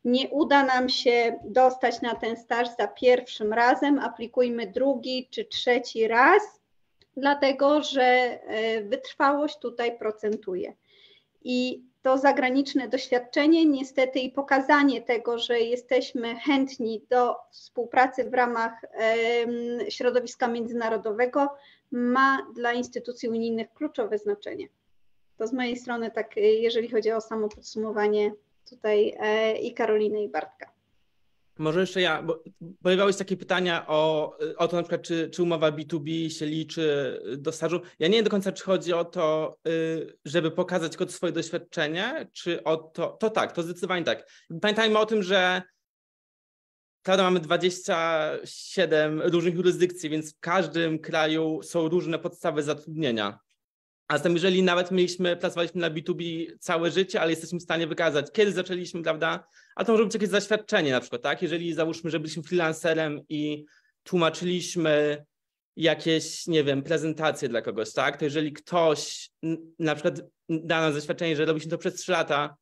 nie uda nam się dostać na ten staż za pierwszym razem, aplikujmy drugi czy trzeci raz dlatego że e, wytrwałość tutaj procentuje. I to zagraniczne doświadczenie, niestety, i pokazanie tego, że jesteśmy chętni do współpracy w ramach środowiska międzynarodowego, ma dla instytucji unijnych kluczowe znaczenie. To z mojej strony, tak, jeżeli chodzi o samo podsumowanie, tutaj i Karolinę i Bartka. Może jeszcze ja, bo pojawiały się takie pytania o, o to na przykład, czy, czy umowa B2B się liczy do stażu. Ja nie wiem do końca, czy chodzi o to, y, żeby pokazać tylko swoje doświadczenie, czy o to, to tak, to zdecydowanie tak. Pamiętajmy o tym, że Prawda, mamy 27 różnych jurysdykcji, więc w każdym kraju są różne podstawy zatrudnienia. A zatem, jeżeli nawet mieliśmy, pracowaliśmy na B2B całe życie, ale jesteśmy w stanie wykazać, kiedy zaczęliśmy, prawda? A to może być jakieś zaświadczenie na przykład, tak? Jeżeli załóżmy, że byliśmy freelancerem i tłumaczyliśmy jakieś, nie wiem, prezentacje dla kogoś, tak? To jeżeli ktoś na przykład da nam zaświadczenie, że robiliśmy to przez 3 lata,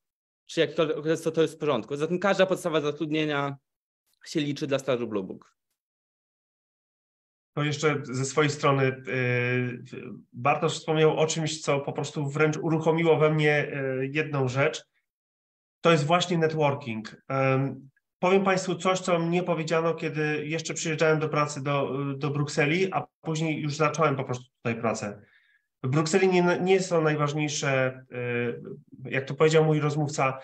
czy jakikolwiek okres, to to jest w porządku. Zatem każda podstawa zatrudnienia się liczy dla stażu Bluebook. To jeszcze ze swojej strony y, Bartosz wspomniał o czymś, co po prostu wręcz uruchomiło we mnie y, jedną rzecz. To jest właśnie networking. Powiem Państwu coś, co mnie powiedziano, kiedy jeszcze przyjeżdżałem do pracy do, do Brukseli, a później już zacząłem po prostu tutaj pracę. W Brukseli nie, nie są najważniejsze, y, jak to powiedział mój rozmówca,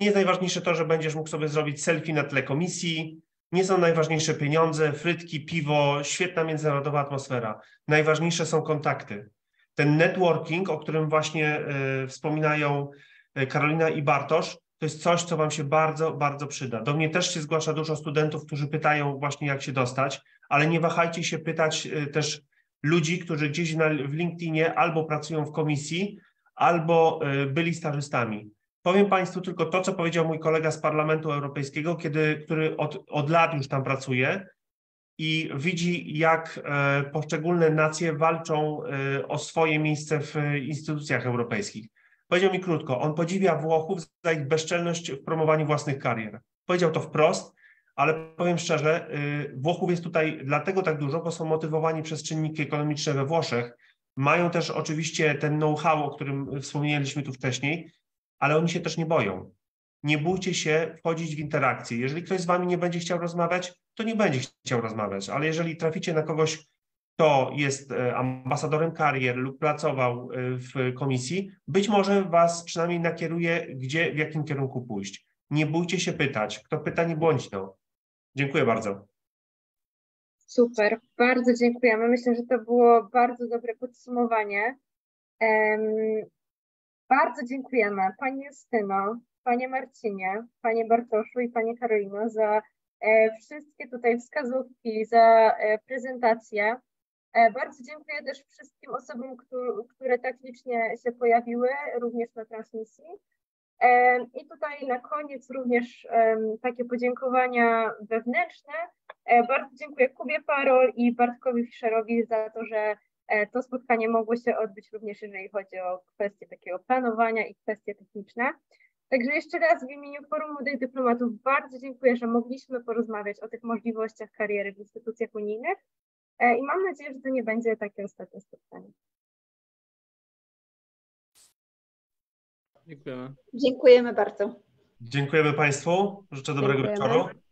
nie jest najważniejsze to, że będziesz mógł sobie zrobić selfie na tle komisji, nie są najważniejsze pieniądze, frytki, piwo, świetna międzynarodowa atmosfera. Najważniejsze są kontakty. Ten networking, o którym właśnie y, wspominają e, Karolina i Bartosz, to jest coś, co Wam się bardzo, bardzo przyda. Do mnie też się zgłasza dużo studentów, którzy pytają właśnie, jak się dostać, ale nie wahajcie się pytać y, też ludzi, którzy gdzieś na, w LinkedInie albo pracują w komisji, albo y, byli stażystami. Powiem Państwu tylko to, co powiedział mój kolega z Parlamentu Europejskiego, kiedy, który od, od lat już tam pracuje i widzi, jak e, poszczególne nacje walczą e, o swoje miejsce w instytucjach europejskich. Powiedział mi krótko, on podziwia Włochów za ich bezczelność w promowaniu własnych karier. Powiedział to wprost, ale powiem szczerze, e, Włochów jest tutaj dlatego tak dużo, bo są motywowani przez czynniki ekonomiczne we Włoszech. Mają też oczywiście ten know-how, o którym wspomnieliśmy tu wcześniej, ale oni się też nie boją. Nie bójcie się wchodzić w interakcję. Jeżeli ktoś z wami nie będzie chciał rozmawiać, to nie będzie chciał rozmawiać, ale jeżeli traficie na kogoś, kto jest e, ambasadorem karier lub pracował e, w komisji, być może was przynajmniej nakieruje, gdzie, w jakim kierunku pójść. Nie bójcie się pytać. Kto pyta, nie błądź Dziękuję bardzo. Super, bardzo dziękujemy. Myślę, że to było bardzo dobre podsumowanie. Bardzo dziękujemy Pani Justyno, Panie Marcinie, Panie Bartoszu i Panie Karolino za e, wszystkie tutaj wskazówki, za e, prezentację. E, bardzo dziękuję też wszystkim osobom, które tak licznie się pojawiły, również na transmisji. I tutaj na koniec również takie podziękowania wewnętrzne. Bardzo dziękuję Kubie Parol i Bartkowi Fischerowi za to, że to spotkanie mogło się odbyć również, jeżeli chodzi o kwestie takiego planowania i kwestie techniczne. Także jeszcze raz w imieniu Forum Młodych Dyplomatów bardzo dziękuję, że mogliśmy porozmawiać o tych możliwościach kariery w instytucjach unijnych e, i mam nadzieję, że to nie będzie takie ostatnie spotkanie. Dziękujemy. Dziękujemy bardzo. Dziękujemy Państwu. Życzę dobrego Dziękujemy. wieczoru.